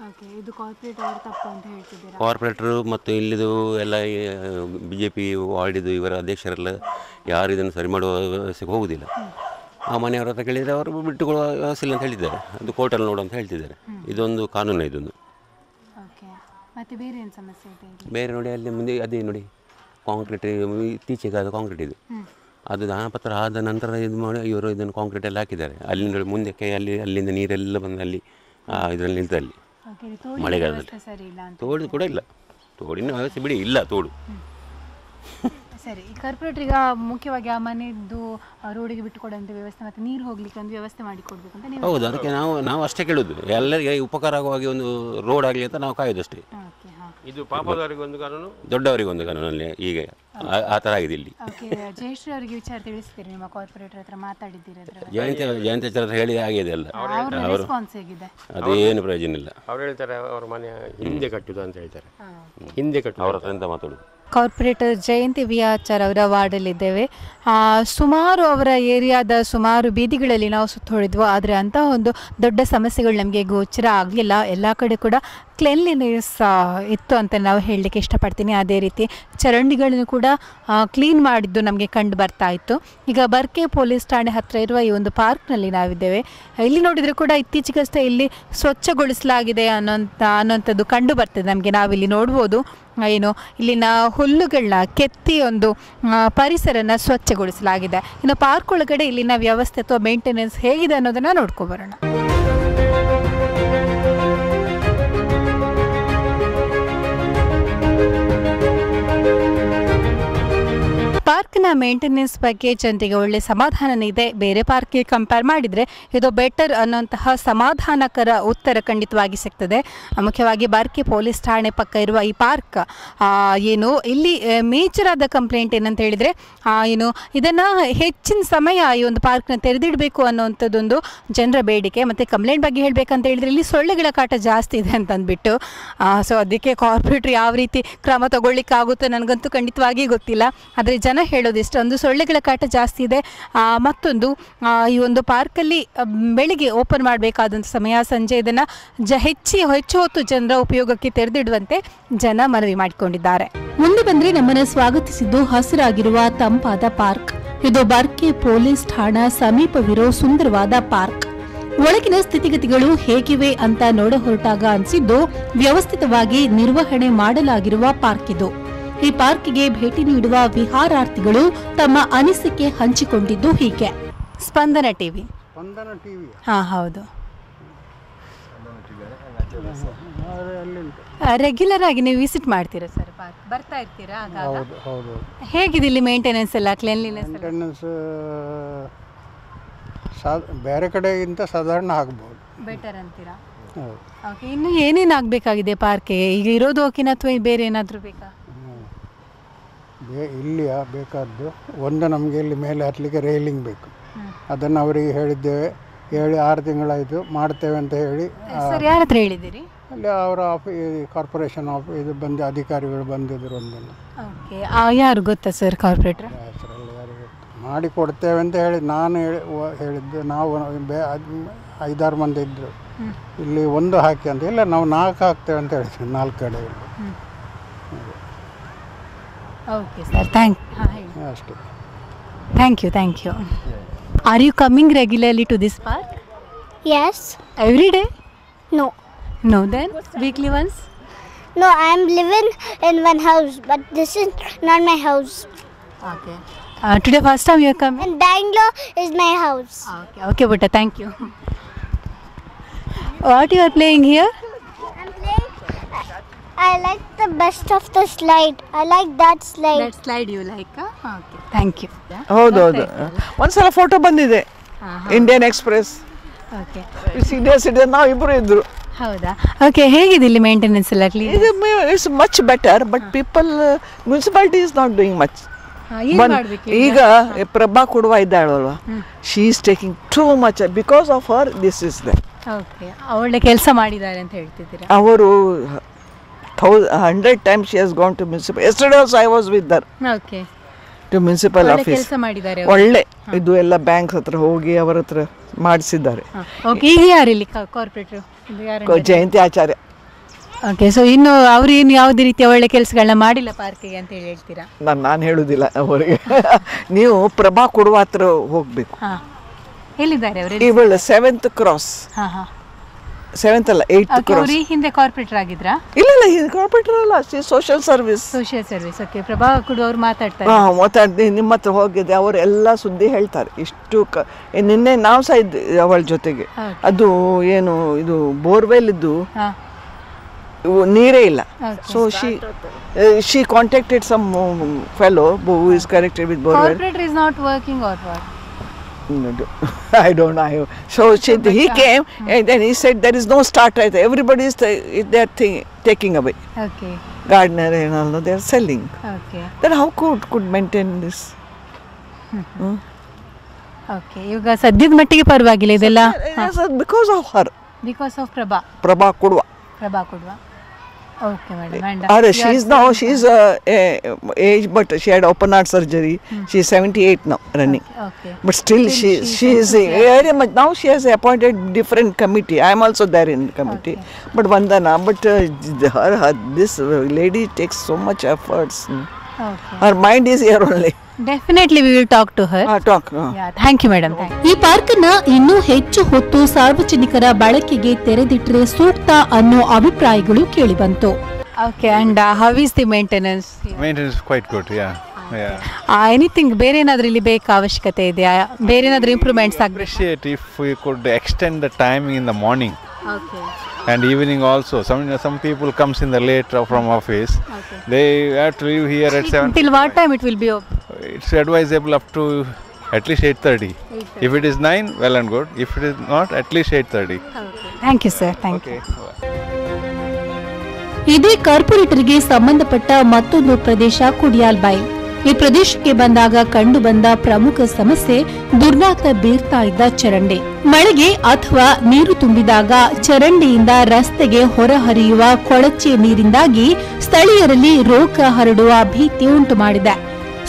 ಓಕೆ ಇದು ಕಾರ್ಪೊರೇಟ್ ಅವರು ತಪ್ಪು ಅಂತ ಹೇಳ್ತಿದ್ದೀರಾ? ಕಾರ್ಪೊರೇಟ್ರು ಮತ್ತು ಇಲ್ಲಿದು ಎಲ್ಲ ಬಿ ಜೆ ಪಿ ವಾರ್ಡಿದು ಇವರ ಅಧ್ಯಕ್ಷರೆಲ್ಲ ಯಾರು ಇದನ್ನು ಸರಿ ಮಾಡುವ ವ್ಯವಸ್ಥೆಗೆ ಹೋಗುವುದಿಲ್ಲ ಆ ಮನೆಯವರ ಹತ್ರ ಕೇಳಿದರೆ ಅವರು ಬಿಟ್ಟುಕೊಳ್ಳುವ ವ್ಯವಸ್ಥೆ ಇಲ್ಲ ಅಂತ ಹೇಳಿದ್ದಾರೆ. ಅದು ಕೋರ್ಟಲ್ಲಿ ನೋಡು ಅಂತ ಹೇಳ್ತಿದ್ದಾರೆ. ಇದೊಂದು ಕಾನೂನು ಇದೊಂದು ಓಕೆ ಮತ್ತೆ ಬೇರೆ ಏನು ಸಮಸ್ಯೆ ಇದೆ ಇಲ್ಲಿ? ಬೇರೆ ನೋಡಿ ಅಲ್ಲಿ ಮುಂದೆ ಅದೇ ನೋಡಿ ಕಾಂಕ್ರೀಟ್ ಇತ್ತೀಚೆಗೆ ಅದು ಕಾಂಕ್ರೀಟ್ ಇದು ಅದು ದಾನಪತ್ರ ಆದ ನಂತರ ಇದು ಮಾಡಿ ಇವರು ಇದನ್ನು ಕಾಂಕ್ರೀಟ್ ಎಲ್ಲ ಹಾಕಿದ್ದಾರೆ. ಅಲ್ಲಿ ನೋಡಿ ಕೈ ಅಲ್ಲಿ ಅಲ್ಲಿಂದ ನೀರೆಲ್ಲ ಬಂದು ಅಲ್ಲಿ ಇದರಲ್ಲಿ ನಿಲ್ತದೆ ಮಳೆಗಾಲದಲ್ಲಿ. ಸರಿ ಇಲ್ಲ ಅಂತ ತೋಡು ಕೂಡ ಇಲ್ಲ. ತೋಡಿನ ವ್ಯವಸ್ಥೆ ಬಿಡಿ ಇಲ್ಲ ತೋಡು. ಸರಿ ಈ ಕಾರ್ಪೊರೇಟರ್ ಈಗ ಮುಖ್ಯವಾಗಿ ಆ ಮನೆಯದ್ದು ರೋಡಿಗೆ ಬಿಟ್ಟು ಕೊಡುವಂಥ ವ್ಯವಸ್ಥೆ ಮತ್ತೆ ನೀರು ಹೋಗ್ಲಿಕ್ಕೆ ಒಂದು ವ್ಯವಸ್ಥೆ ಮಾಡಿ ಕೊಡ್ಬೇಕು ಅಂತ ಹೌದು ಅದಕ್ಕೆ ನಾವು ನಾವು ಅಷ್ಟೇ ಕೇಳೋದು. ಎಲ್ಲರಿಗೆ ಉಪಕಾರ ಆಗುವ ಹಾಗೆ ಒಂದು ರೋಡ್ ಆಗಲಿ ಅಂತ ನಾವು ಕಾಯೋದಷ್ಟೇ ಓಕೆ ಹಾಂ ಇದು ಪಾಪದವರಿಗೆ ಒಂದು ಕಾನೂನು? ದೊಡ್ಡವರಿಗೆ ಒಂದು ಕಾನೂನು ಅಲ್ಲಿ ಈಗ ಆ- ತರ ಥರ ಆಗಿದೆ ಇಲ್ಲಿ. ಓಕೆ ಜಯಶ್ರೀ ಅವರಿಗೆ ವಿಚಾರ ತಿಳಿಸ್ತೀರಿ ನಿಮ್ಮ ಕಾರ್ಪೊರೇಟರ್ ಹತ್ರ ಮಾತಾಡಿದ್ದೀರಿ ಅದರ ಬಗ್ಗೆ ಜಯಂತಿ ಜಯಂತಿ ಹತ್ರ ಹೇಳಿ ಇದೆ ಅಲ್ಲ. ಅವ್ರ ರೆಸ್ಪಾನ್ಸ್ ಹೇಗಿದೆ? ಅದೇನು ಪ್ರಯೋಜನ ಇಲ್ಲ. ಅವ್ರು ಹೇಳ್ತಾರೆ ಅವ್ರ ಮನೆ ಹಿಂದೆ ಕಟ್ಟುದು ಅಂತ ಹೇಳ್ತಾರೆ. ಹಿಂದೆ ಕಟ್ಟುದು ಅವ್ರ ಹತ್ರ ಎಂತ ಮಾತಾಡೋದು? ಕಾರ್ಪೊರೇಟರ್ ಜಯಂತಿ ವಿ ಆಚಾರ್ ಅವರ ವಾರ್ಡಲ್ಲಿದ್ದೇವೆ. ಸುಮಾರು ಅವರ ಏರಿಯಾದ ಸುಮಾರು ಬೀದಿಗಳಲ್ಲಿ ನಾವು ಸುತ್ತೋಳಿದ್ವು. ಆದರೆ ಅಂತಹ ಒಂದು ದೊಡ್ಡ ಸಮಸ್ಯೆಗಳು ನಮಗೆ ಗೋಚರ ಆಗಲಿಲ್ಲ. ಎಲ್ಲ ಕಡೆ ಕೂಡ ಕ್ಲೆನ್ಲಿನೆಸ್ ಇತ್ತು ಅಂತ ನಾವು ಹೇಳಲಿಕ್ಕೆ ಇಷ್ಟಪಡ್ತೀನಿ. ಅದೇ ರೀತಿ ಚರಂಡಿಗಳನ್ನು ಕೂಡ ಕ್ಲೀನ್ ಮಾಡಿದ್ದು ನಮಗೆ ಕಂಡು ಬರ್ತಾ ಇತ್ತು. ಈಗ ಬರ್ಕೆ ಪೊಲೀಸ್ ಠಾಣೆ ಹತ್ತಿರ ಇರುವ ಈ ಒಂದು ಪಾರ್ಕ್ನಲ್ಲಿ ನಾವಿದ್ದೇವೆ. ಇಲ್ಲಿ ನೋಡಿದರೆ ಕೂಡ ಇತ್ತೀಚೆಗಷ್ಟೇ ಇಲ್ಲಿ ಸ್ವಚ್ಛಗೊಳಿಸಲಾಗಿದೆ ಅನ್ನೋಂಥ ಅನ್ನೋಂಥದ್ದು ಕಂಡು ಬರ್ತದೆ ನಮಗೆ. ನಾವಿಲ್ಲಿ ನೋಡ್ಬೋದು. ಏನು, ಇಲ್ಲಿನ ಹುಲ್ಲುಗಳನ್ನ ಕೆತ್ತಿ ಒಂದು ಪರಿಸರನ ಸ್ವಚ್ಛಗೊಳಿಸಲಾಗಿದೆ. ಇನ್ನು ಪಾರ್ಕ್ ಒಳಗಡೆ ಇಲ್ಲಿನ ವ್ಯವಸ್ಥೆ ಅಥವಾ ಮೇಂಟೆನೆನ್ಸ್ ಹೇಗಿದೆ ಅನ್ನೋದನ್ನ ನೋಡ್ಕೊಬರೋಣ ಪಾರ್ಕ್ನ ಮೇಂಟೆನೆನ್ಸ್ ಬಗ್ಗೆ ಜನರಿಗೆ ಒಳ್ಳೆ ಸಮಾಧಾನ ಇದೆ ಬೇರೆ ಪಾರ್ಕ್ಗೆ ಕಂಪೇರ್ ಮಾಡಿದರೆ ಇದು ಬೆಟರ್ ಅನ್ನೋಂತಹ ಸಮಾಧಾನಕರ ಉತ್ತರ ಖಂಡಿತವಾಗಿ ಸಿಗ್ತದೆ. ಮುಖ್ಯವಾಗಿ ಬಾರ್ಕಿ ಪೊಲೀಸ್ ಠಾಣೆ ಪಕ್ಕ ಇರುವ ಈ ಪಾರ್ಕ್ ಏನು, ಇಲ್ಲಿ ಮೇಜರ್ ಆದ ಕಂಪ್ಲೇಂಟ್ ಏನಂತ ಹೇಳಿದರೆ ಏನು, ಇದನ್ನು ಹೆಚ್ಚಿನ ಸಮಯ ಈ ಒಂದು ಪಾರ್ಕ್ನ ತೆರೆದಿಡಬೇಕು ಅನ್ನೋವಂಥದ್ದೊಂದು ಜನರ ಬೇಡಿಕೆ. ಮತ್ತು ಕಂಪ್ಲೇಂಟ್ ಬಗ್ಗೆ ಹೇಳಬೇಕಂತ ಹೇಳಿದರೆ ಇಲ್ಲಿ ಸೊಳ್ಳೆಗಳ ಕಾಟ ಜಾಸ್ತಿ ಇದೆ ಅಂತ ಅಂದ್ಬಿಟ್ಟು ಸೊ ಅದಕ್ಕೆ ಕಾರ್ಪೊರೇಟ್ರ್ ಯಾವ ರೀತಿ ಕ್ರಮ ತಗೊಳ್ಳಿಕ್ಕೆ ಆಗುತ್ತೋ ನನಗಂತೂ ಖಂಡಿತವಾಗಿ ಗೊತ್ತಿಲ್ಲ. ಆದರೆ ಜನ ಹೇಳೋದಿಷ್ಟು ಒಂದು ಸೊಳ್ಳೆಗಳ ಕಾಟ ಜಾಸ್ತಿ ಇದೆ. ಮತ್ತೊಂದು ಈ ಒಂದು ಪಾರ್ಕಲ್ಲಿ ಬೆಳಿಗ್ಗೆ ಓಪನ್ ಮಾಡಬೇಕಾದಂಥ ಸಮಯ. ಸಂಜೆ ಇದನ್ನು ಜ, ಹೆಚ್ಚಿ, ಹೆಚ್ಚು ಹೊತ್ತು ಜನರ ಉಪಯೋಗಕ್ಕೆ ತೆರೆದಿಡುವಂತೆ ಜನ ಮನವಿ ಮಾಡಿಕೊಂಡಿದ್ದಾರೆ. ಮುಂದೆ ಬಂದ್ರೆ ನಮ್ಮನ್ನು ಸ್ವಾಗತಿಸಿದ್ದು ಹಸಿರಾಗಿರುವ ತಂಪಾದ ಪಾರ್ಕ್. ಇದು ಬರ್ಕೆ ಪೊಲೀಸ್ ಠಾಣಾ ಸಮೀಪವಿರೋ ಸುಂದರವಾದ ಪಾರ್ಕ್. ಒಳಗಿನ ಸ್ಥಿತಿಗತಿಗಳು ಹೇಗಿವೆ ಅಂತ ನೋಡ ಹೊರಟಾಗ ಅನ್ಸಿದ್ದು, ವ್ಯವಸ್ಥಿತವಾಗಿ ನಿರ್ವಹಣೆ ಮಾಡಲಾಗಿರುವ ಪಾರ್ಕ್ ಇದು. ಈ ಪಾರ್ಕ್ಗೆ ಭೇಟಿ ನೀಡುವ ವಿಹಾರಾರ್ಥಿಗಳು ತಮ್ಮ ಅನಿಸಿಕೆ ಹಂಚಿಕೊಂಡಿದ್ದು ಹೀಗೆ. ಸ್ಪಂದನ ಟಿವಿ ಹಾ ಹೌದು. ರೆಗ್ಯುಲರ್ ಆಗಿ ನೀವು ವಿಸಿಟ್ ಮಾಡ್ತೀರಾ ಸರ್ ಪಾರ್ಕ್ ಬರ್ತಾ ಇರ್ತೀರಾ ಹೌದು ಹೇಗಿದೆ ಇಲ್ಲಿ ಮೇಂಟೆನೆನ್ಸ್ ಎಲ್ಲ ಕ್ಲೀನ್ಲಿನೆಸ್ ಮೇಂಟೆನೆನ್ಸ್ ಬೇರೆ ಕಡೆಗಿಂತ ಸಾಧಾರಣ ಆಗ್ಬೋದು. ಬೆಟರ್ ಅಂತೀರಾ? ಹೌದು. ಓಕೆ ಇನ್ನು ಏನೇನು ಆಗಬೇಕಾಗಿದೆ ಪಾರ್ಕ್ಗೆ ಈಗ ಇರೋದು ಓಕೆನಾ ಅಥವಾ ಬೇರೆ ಏನಾದರೂ ಬೇಕಾ? ಬೇ ಇಲ್ಲಿಯ ಬೇಕಾದ್ದು ಒಂದು ನಮಗೆ ಇಲ್ಲಿ ಮೇಲೆ ಹತ್ತಲಿಕ್ಕೆ ರೈಲಿಂಗ್ ಬೇಕು. ಅದನ್ನು ಅವರಿಗೆ ಹೇಳಿದ್ದೇವೆ. ಹೇಳಿ ಆರು ತಿಂಗಳಾಯಿತು ಮಾಡ್ತೇವೆ ಅಂತ ಹೇಳಿ ಯಾರ ಹತ್ರ ಹೇಳಿದ್ದೀರಿ? ಅಲ್ಲಿ ಅವರ ಆಫೀ ಕಾರ್ಪೊರೇಷನ್ ಆಫ್ ಇದು ಬಂದು ಅಧಿಕಾರಿಗಳು ಬಂದಿದ್ರು ಒಂದನ್ನು ಓಕೆ. ಯಾರು ಗೊತ್ತಾ ಸರ್ ಕಾರ್ಪೊರೇಟರ್? ಹೆಸರಲ್ಲಿ ಯಾರು ಗೊತ್ತು. ಮಾಡಿ ಕೊಡ್ತೇವೆ ಅಂತ ಹೇಳಿ ನಾನು ಹೇಳಿ ಹೇಳಿದ್ದು ನಾವು ಬೇ ಐದಾರು ಮಂದಿ ಇದ್ದರು ಇಲ್ಲಿ ಒಂದು ಹಾಕಿ ಅಂತ ಇಲ್ಲ ನಾವು ನಾಲ್ಕು ಹಾಕ್ತೇವೆ ಅಂತ ಹೇಳಿದ್ವಿ ನಾಲ್ಕು ಕಡೆ ಓಕೆ ಸರ್ ಥ್ಯಾಂಕ್ ಹಾಂ ಹೇಳಿ ಅಷ್ಟೇ thank you thank you are you coming regularly to this park Yes. Every day No. No then weekly once No, I'm living in one house, but this is not my house. Okay today first time you are coming And Bangalore is my house. Okay okay ಬುಟ್ಟ thank you what you are playing here I'm playing. I like the best of the slide. I like that slide. That slide you like okay thank you ಹೌದೌದು ಒಂದ್ಸಲ photo ಬಂದಿದೆ. Indian express okay senior citizen ನಾವು ಇಬ್ಬರು ಇದ್ರು. ಹೌದಾ? Okay ಹೇಗಿದೆ ಇಲ್ಲಿ maintenance ಎಲ್ಲ ಕ್ಲೀನ್ ಇದು it's much better but people municipality is not doing much ಈಗ? ಪ್ರಭಾ ಕೊಡುವ ಇದ್ದಾಳಲ್ವಾ? She is taking too much because of her this is the okay ಒಳ್ಳೆ ಕೆಲಸ ಮಾಡಿದ್ದಾರೆ ಅಂತ ಹೇಳ್ತಿದ್ದೀರಾ? ಅವರು hundred time she has gone to municipal yesterday also I was with there okay to municipal office ಮಾಡಿದ್ದಾರೆ ಒಳ್ಳೆ. ಇದು ಎಲ್ಲ ಬ್ಯಾಂಕ್ ಹತ್ರ ಹೋಗಿ ಅವರ ಹತ್ರ ಮಾಡಿಸಿದ್ದಾರೆ. ಓಕೆ ಈಗ ಯಾರು ಇಲ್ಲಿ ಕಾರ್ಪೊರೇಟ್ರು ಜಯಂತಿ ಆಚಾರ್ಯ. ಓಕೆ ಸೊ ಇನ್ನು ಅವ್ರು ಏನು ಯಾವುದೇ ರೀತಿಯ ಒಳ್ಳೆ ಕೆಲಸಗಳನ್ನ ಮಾಡಿಲ್ಲ ಪಾರ್ಕಿಗೆ ಅಂತ ಹೇಳಿ ಹೇಳ್ತೀರಾ? ನಾನು ನಾನು ಹೇಳುದಿಲ್ಲ ಅವರಿಗೆ. ನೀವು ಪ್ರಭಾ ಕೊಡುವ ಹತ್ರ ಹೋಗಬೇಕು. ಹೇಳಿದ್ದಾರೆ ಎಲ್ಲಿದ್ದಾರೆ ಅವರು? ಇವಳು ಸೆವೆಂತ್ ಕ್ರಾಸ್ ಹಾಂ ಹಾಂ. ಸೆವೆಂತ್ ಅಲ್ಲ ಏಟ್ ಅವ್ರು ಹಿಂದೆ ಕಾರ್ಪೊರೇಟರ್ ಆಗಿದ್ರಾ? ಇಲ್ಲ ಇಲ್ಲ ಕಾರ್ಪೊರೇಟರ್ ಅಲ್ಲ social service social service okay Prabha ಕೂಡ ಅವ್ರು ಮಾತಾಡ್ತಾರೆ ಹಾಂ ಮಾತಾಡ್ದೆ ನಿಮ್ಮ ಹತ್ರ ಹೋಗಿದೆ ಅವರು ಎಲ್ಲ ಸುದ್ದಿ ಹೇಳ್ತಾರೆ. ಇಷ್ಟು ಕ ನಿನ್ನೆ ನಾವು ಸಹ ಇದ್ದು ಅವಳ ಜೊತೆಗೆ. ಅದು ಏನು ಇದು ಬೋರ್ವೆಲ್ ಇದ್ದು ನೀರೇ ಇಲ್ಲ. So she she contacted some fellow who is connected with borewell. Corporator is not working or what I don't know. I- So she, he came and then he said there is no starter. Everybody is they are thing, taking away. Okay. Gardener and all they're selling. Okay. Then how could could maintain this? Okay ಇವಾಗ ಸದ್ಯದ ಮಟ್ಟಿಗೆ ಪರವಾಗಿಲ್ಲ ಇದೆಲ್ಲ Yes, because of her. because of Prabha Prabha. Prabha ಕೊಡುವ Okay, madam. Or she is now she is uh, eh, eh, age, but she had open heart surgery. Hmm. She is 78 now, running. Okay. okay. But still, she she, she is very eh, much now. She has appointed different committee. I am also there in the committee. Okay. But Vandana, but uh, her, her this lady takes so much efforts. Hmm. Her mind is here only. Definitely we will talk to her talk. Thank you madam thank ಈ ಪಾರ್ಕ್ನ ಇನ್ನೂ ಹೆಚ್ಚು ಹೊತ್ತು ಸಾರ್ವಜನಿಕರ ಬಳಕೆಗೆ ತೆರೆದಿಟ್ಟರೆ ಸೂಕ್ತ ಅನ್ನೋ ಅಭಿಪ್ರಾಯಗಳು ಕೇಳಿಬಂತು. Okay and how is the maintenance Maintenance? Quite good yeah yeah. Yeah. Anything ಬೇರೆ ಏನಾದರೂ ಇಲ್ಲಿ ಬೇಕಾ ಅವಶ್ಯಕತೆ ಇದೆಯಾ? ಬೇರೆ ಏನಾದರೂ ಇಂಪ್ರೂವ್ಮೆಂಟ್ಸ್ ಆಗಬೇಕು? If if could extend the the in the the okay and evening also. Some some people comes in the late from office. Okay. They have to leave here at seven. Till what time it will be up? It's advisable up to at least 8:30. If it is 9, well and good. If it is not, at least 8:30. you, sir. Thank okay. you. ಇದೇ ಕಾರ್ಪೊರೇಟರ್ಗೆ ಸಂಬಂಧಪಟ್ಟ ಮತ್ತೊಂದು ಪ್ರದೇಶ ಕುಡಿಯಾಲ್ಬಾಯಿ ಈ ಪ್ರದೇಶಕ್ಕೆ ಬಂದಾಗ ಕಂಡು ಬಂದ ಪ್ರಮುಖ ಸಮಸ್ಯೆ ದುರ್ನಾತ ಬೀರ್ತಾ ಇದ್ದ ಚರಂಡಿ. ಮಳೆಗೆ ಅಥವಾ ನೀರು ತುಂಬಿದಾಗ ಚರಂಡಿಯಿಂದ ರಸ್ತೆಗೆ ಹೊರಹರಿಯುವ ಕೊಳಚೆ ನೀರಿಂದಾಗಿ ಸ್ಥಳೀಯರಲ್ಲಿ ರೋಗ ಹರಡುವ ಭೀತಿ ಉಂಟು ಮಾಡಿದೆ.